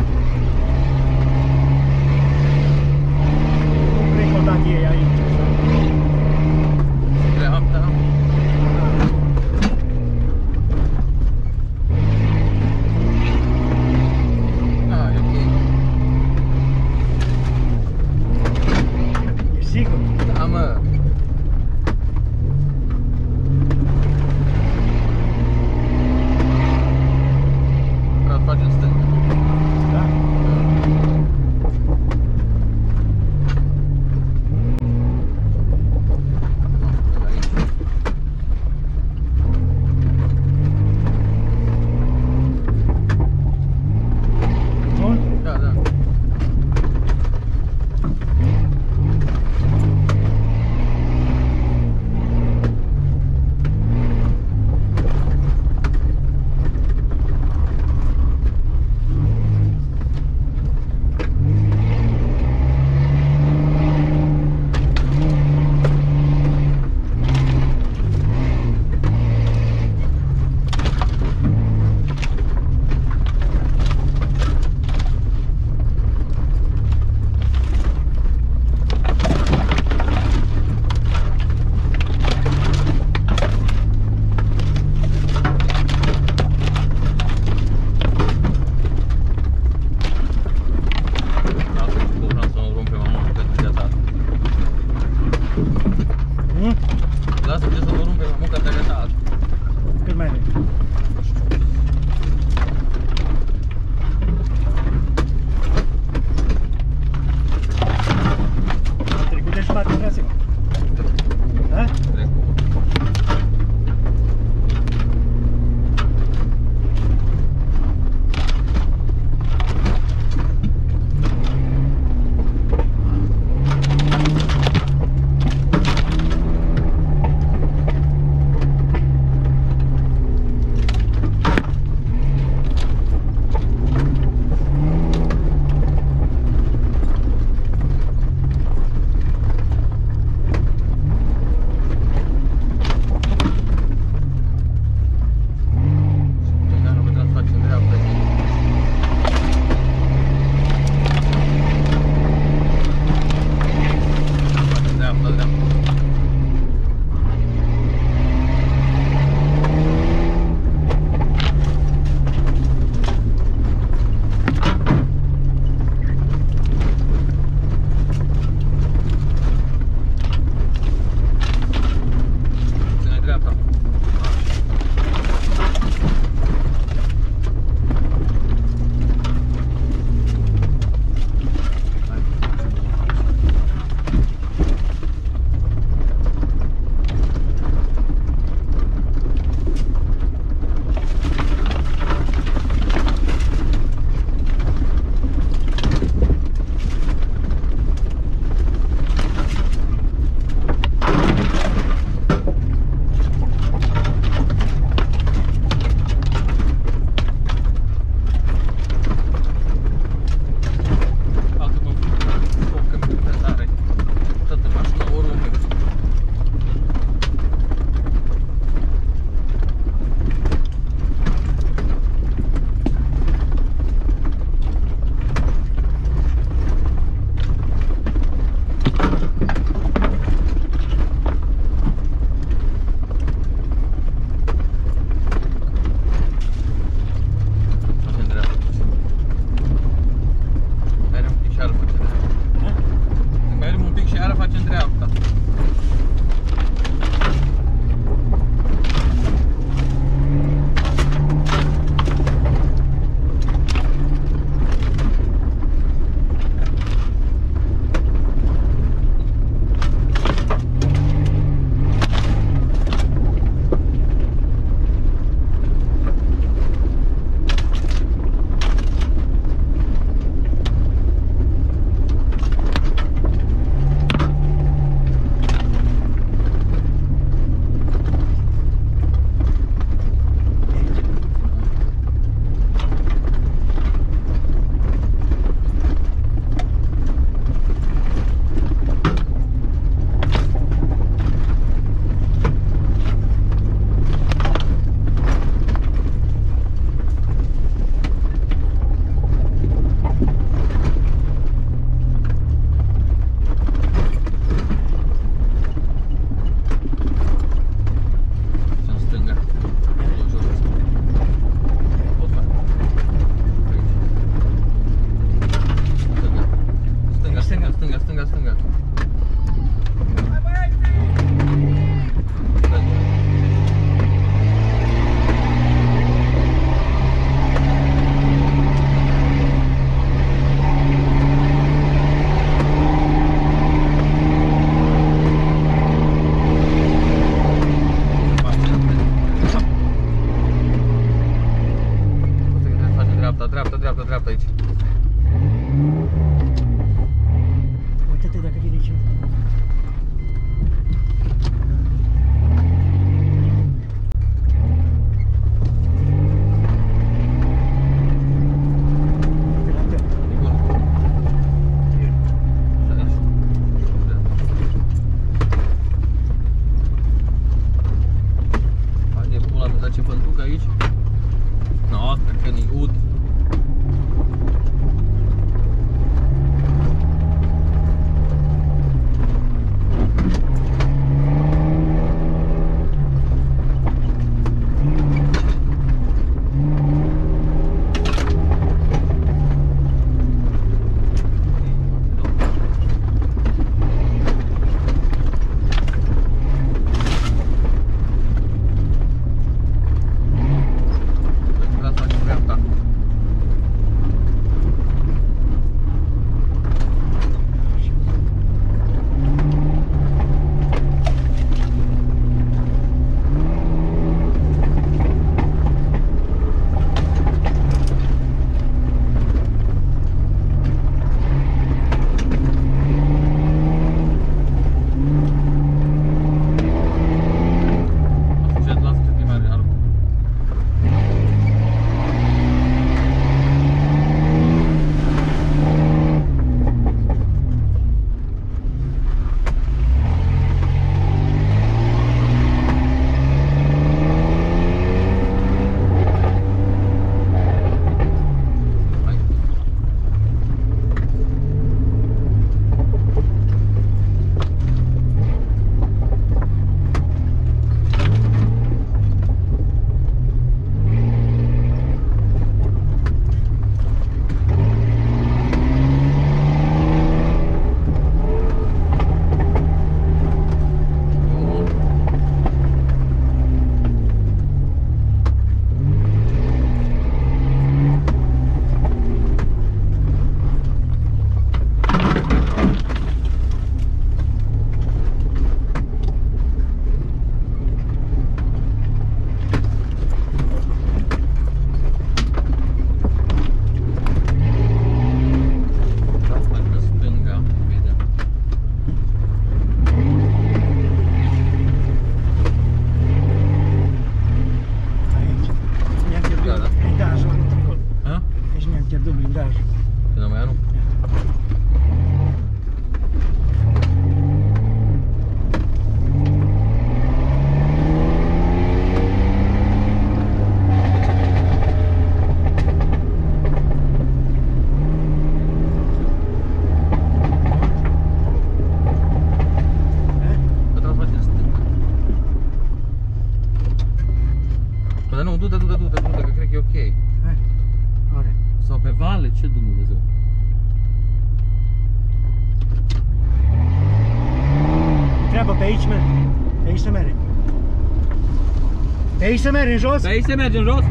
să mergi în jos? Pe aici se merge în jos?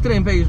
extrem, velho.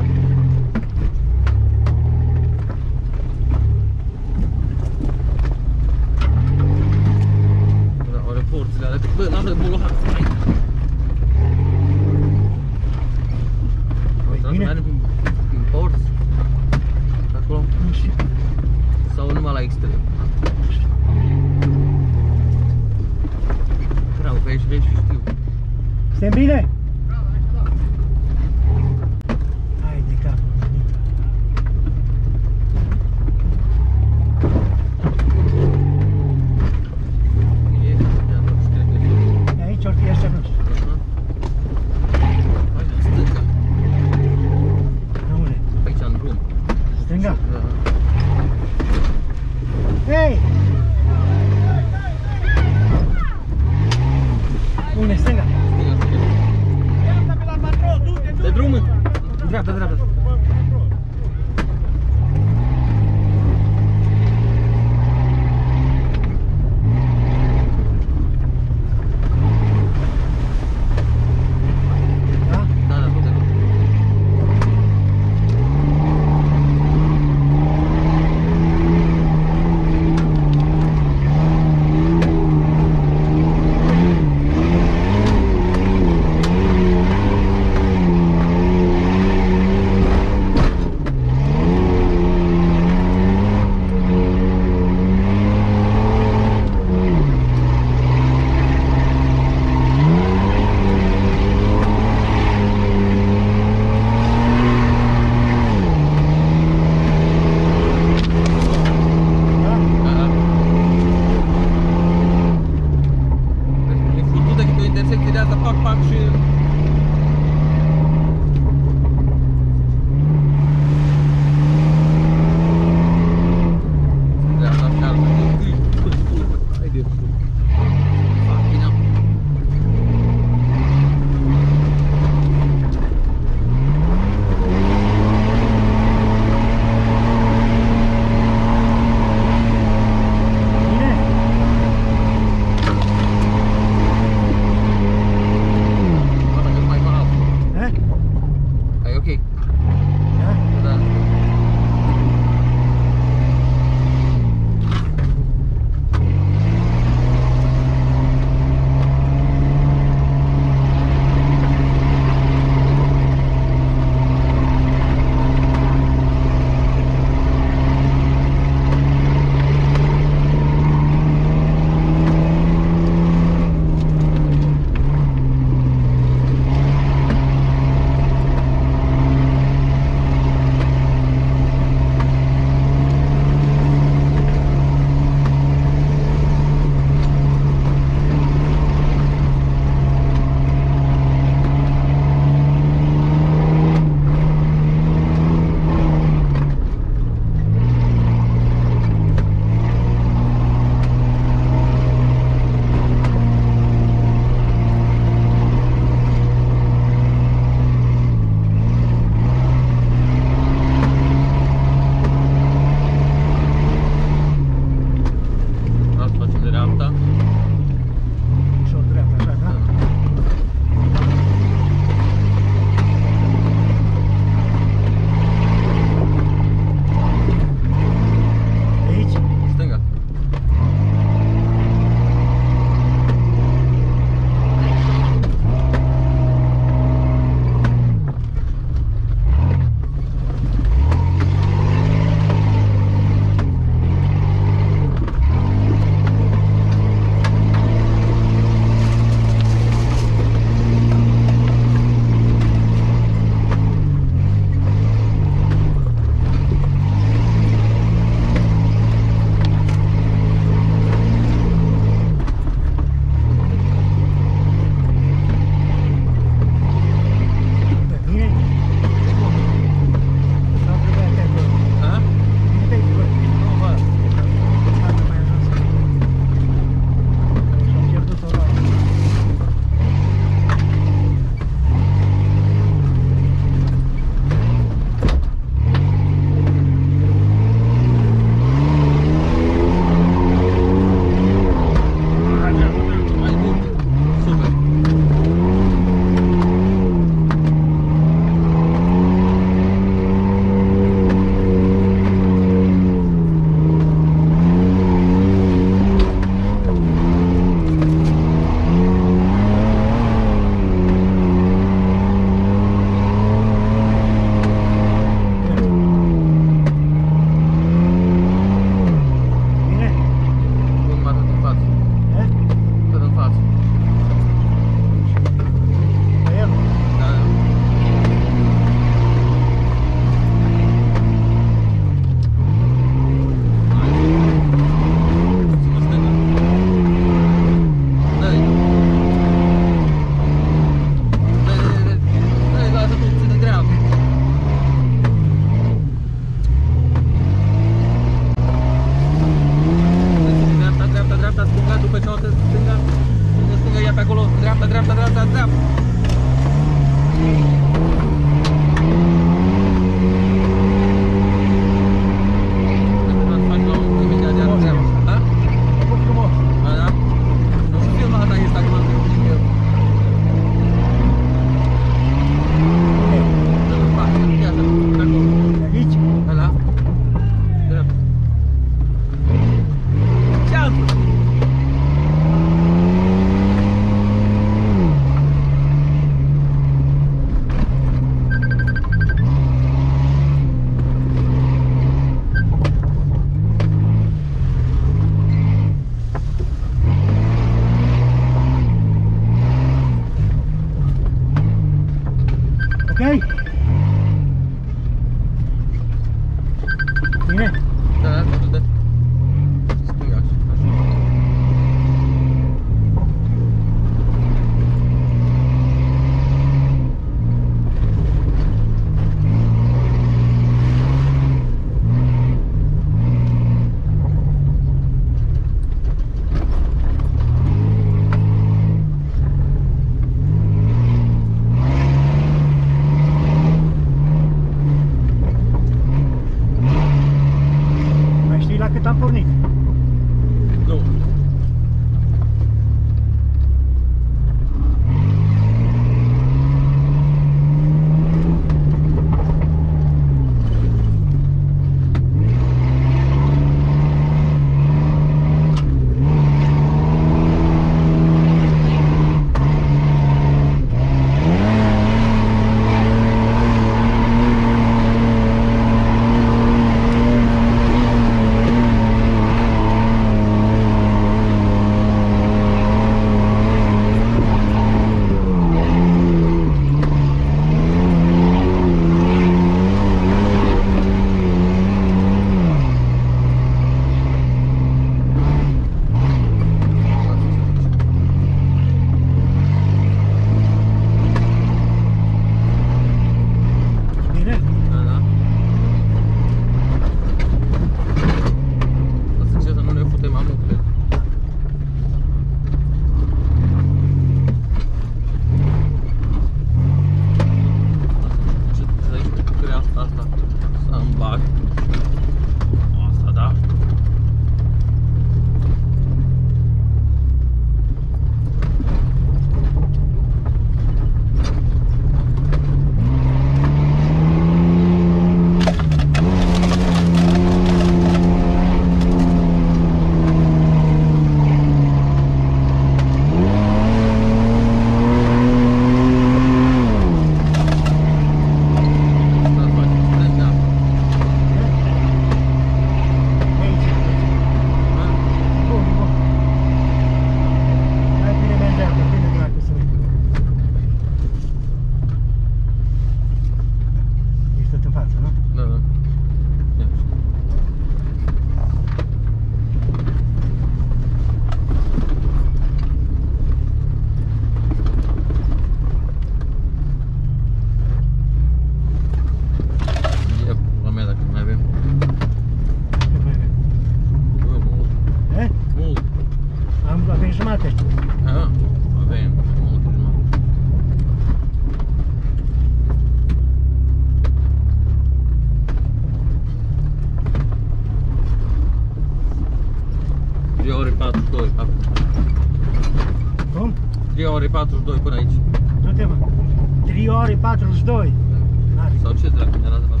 Sau ce dracu mi-a dat de fapt?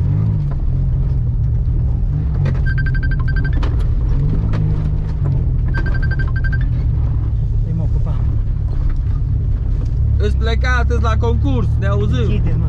Îți plecat, la concurs, ne auzim. Închidem.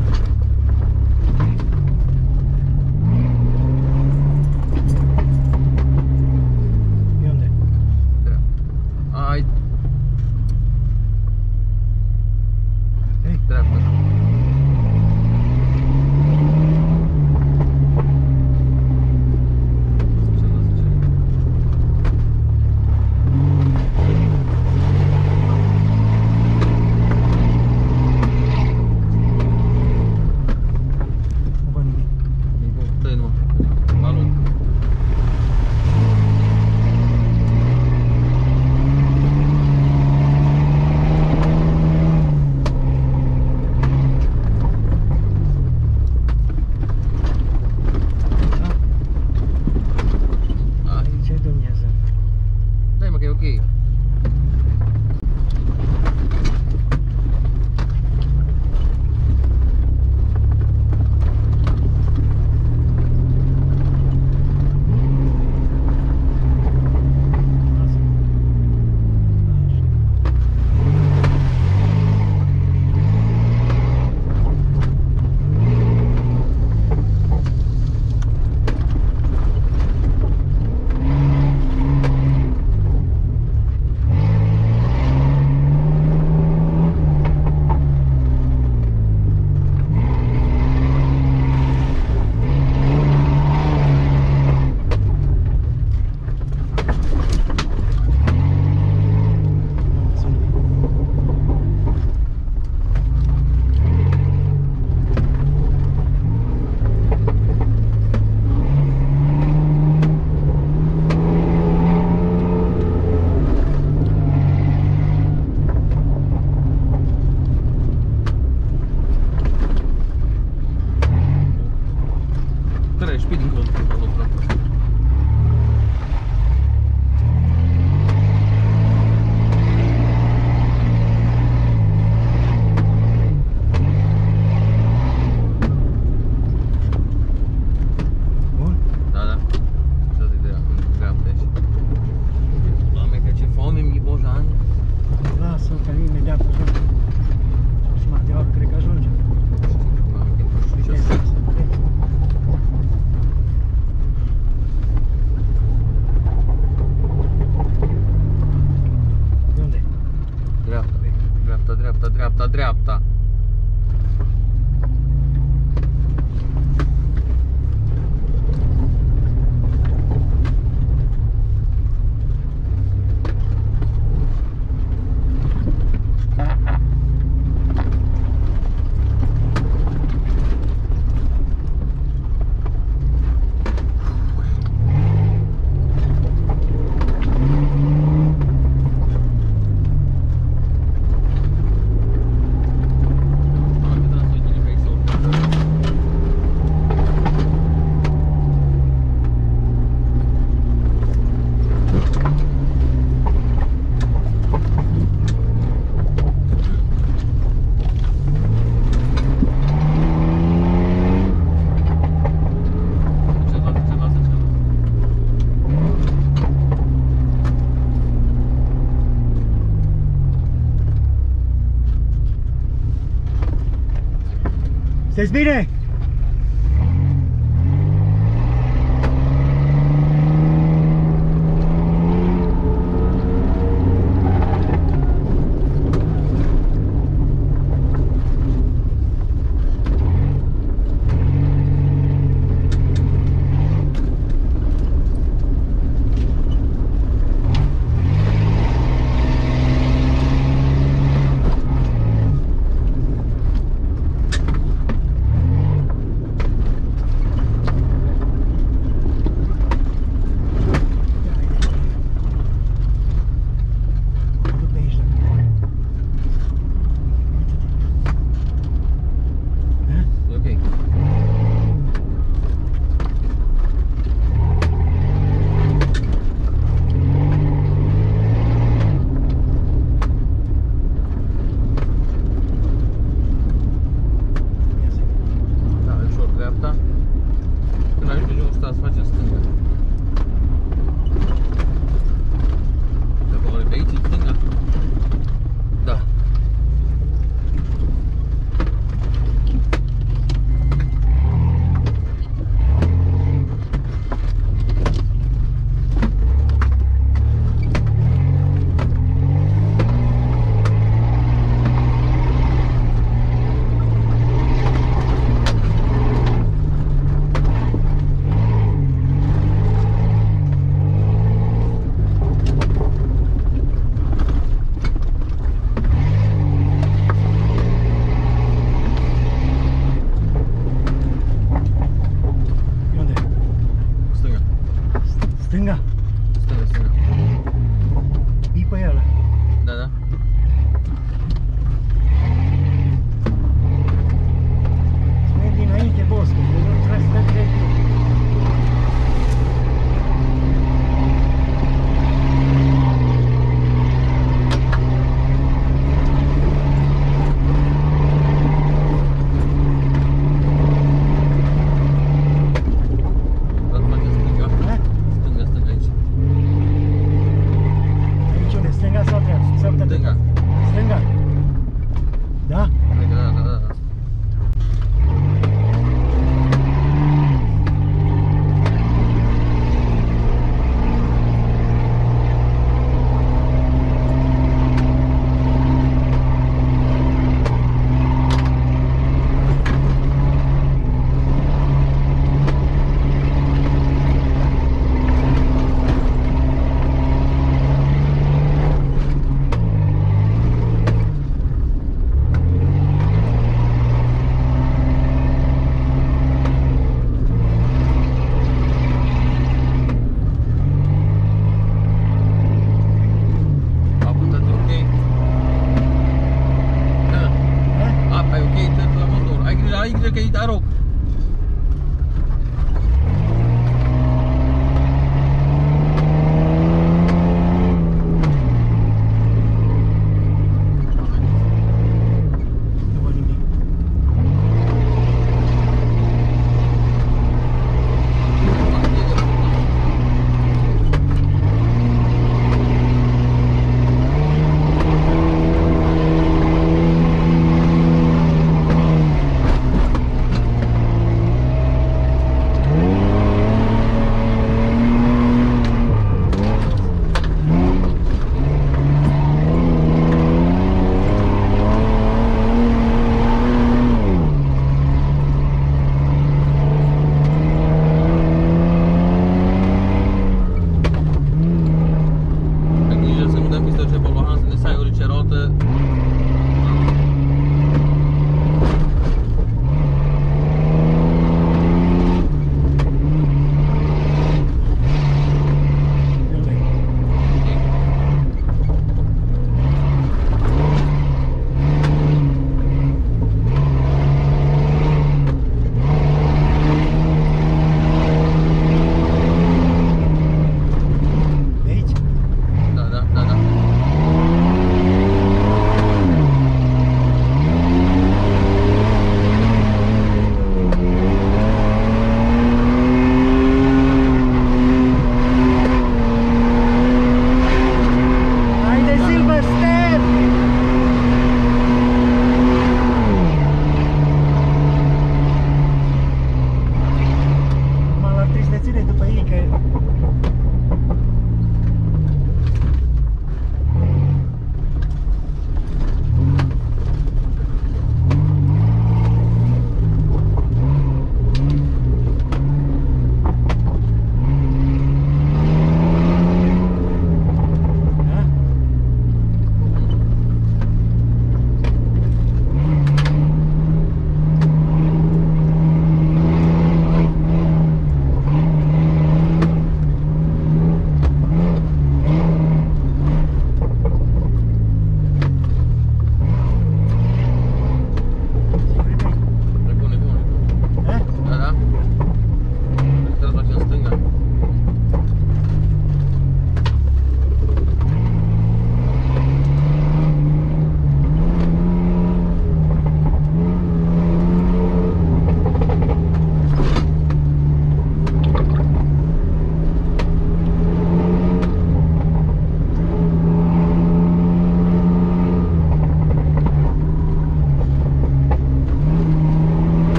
Sunteți bine?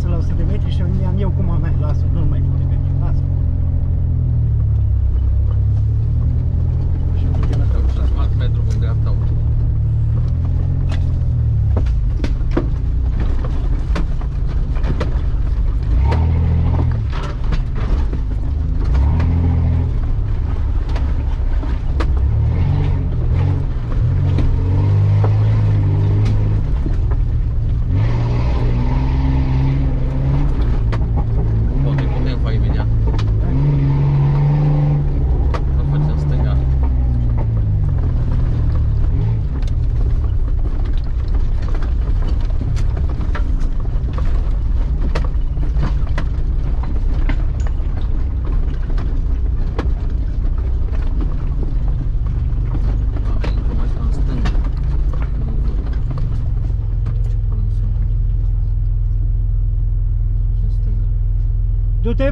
lasă la 100 de metri și am eu cum am mea, lasă, nu mai fute pe mine, lasă. Și uite la 4 metru în dreapta urmă.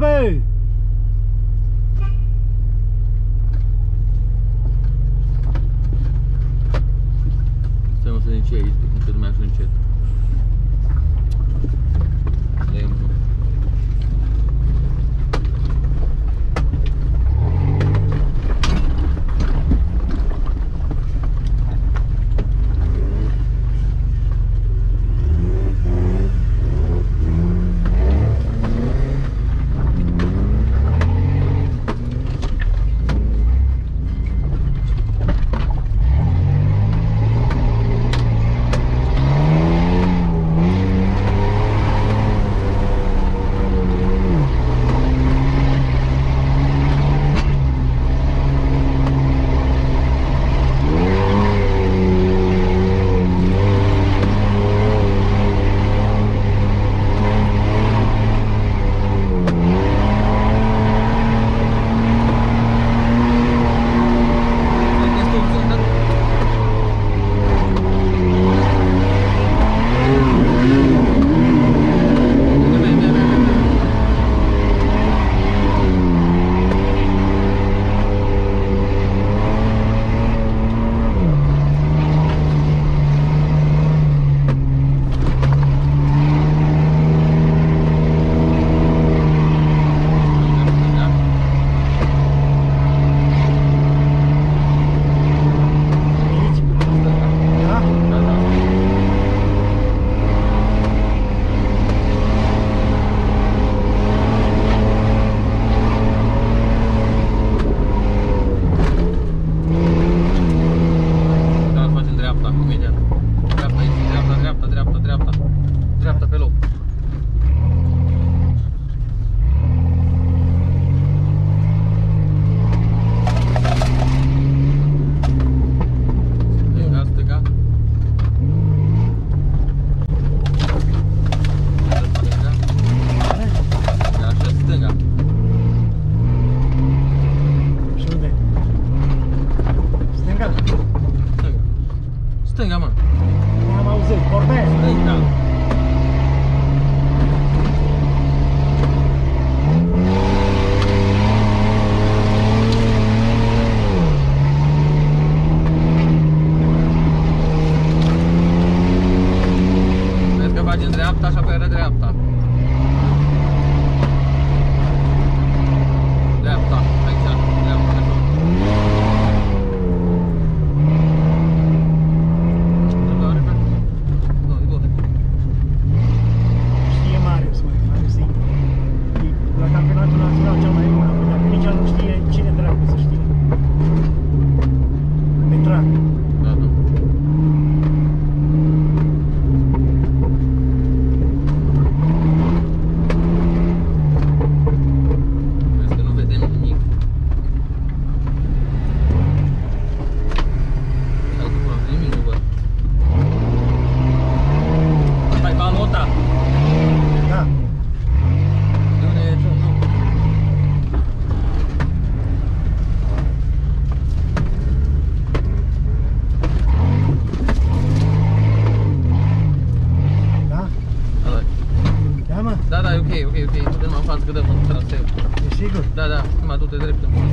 Hey. cât de mult traseu. E sigur? Da, da, mă du-te drept în mână.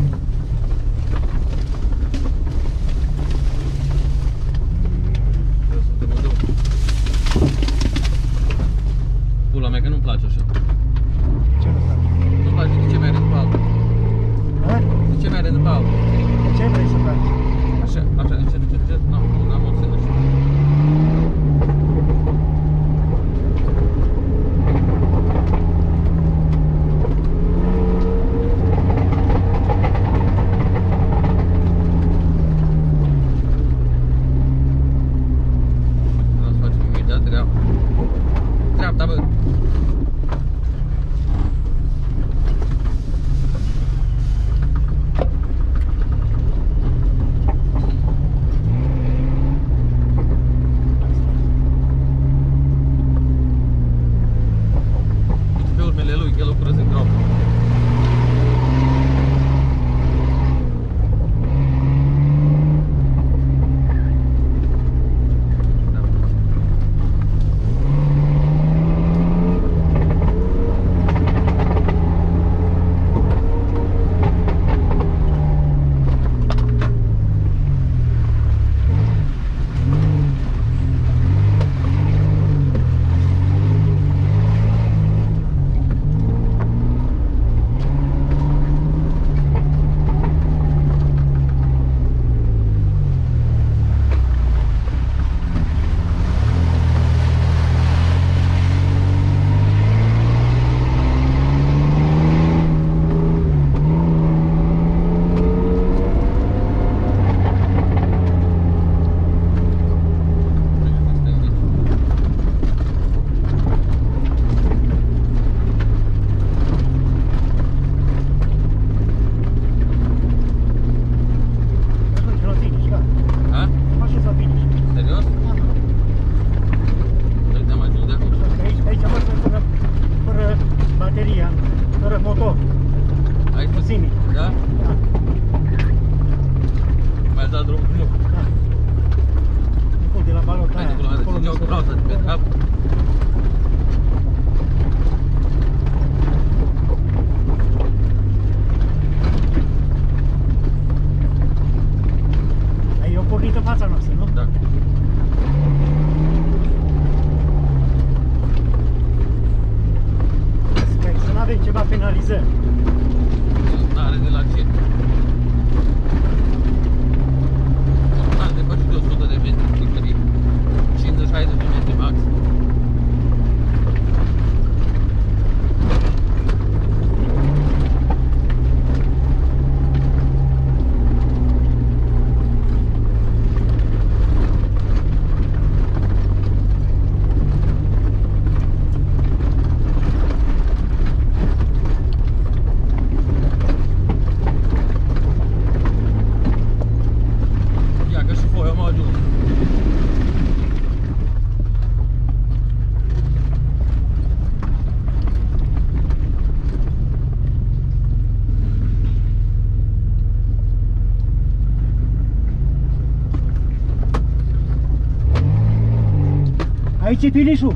Aici e pilișul.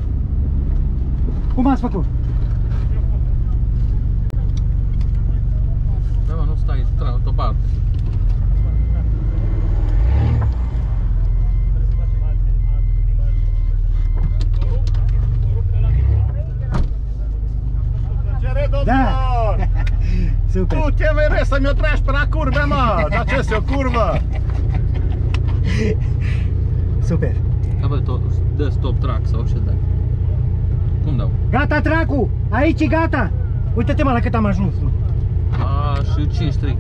Cum ați făcut? Da, mă, nu stai, stai, topat. Da! Super! Tu te mereu să mi-o tragi pe la curbe, mă! Dar ce o curvă? Super! Da, bă, tot, dă stop track sau ce dai. Cum dau? Gata, dracu! Aici e gata! Uite-te mă la cât am ajuns. mă. A, și 5-3. Da?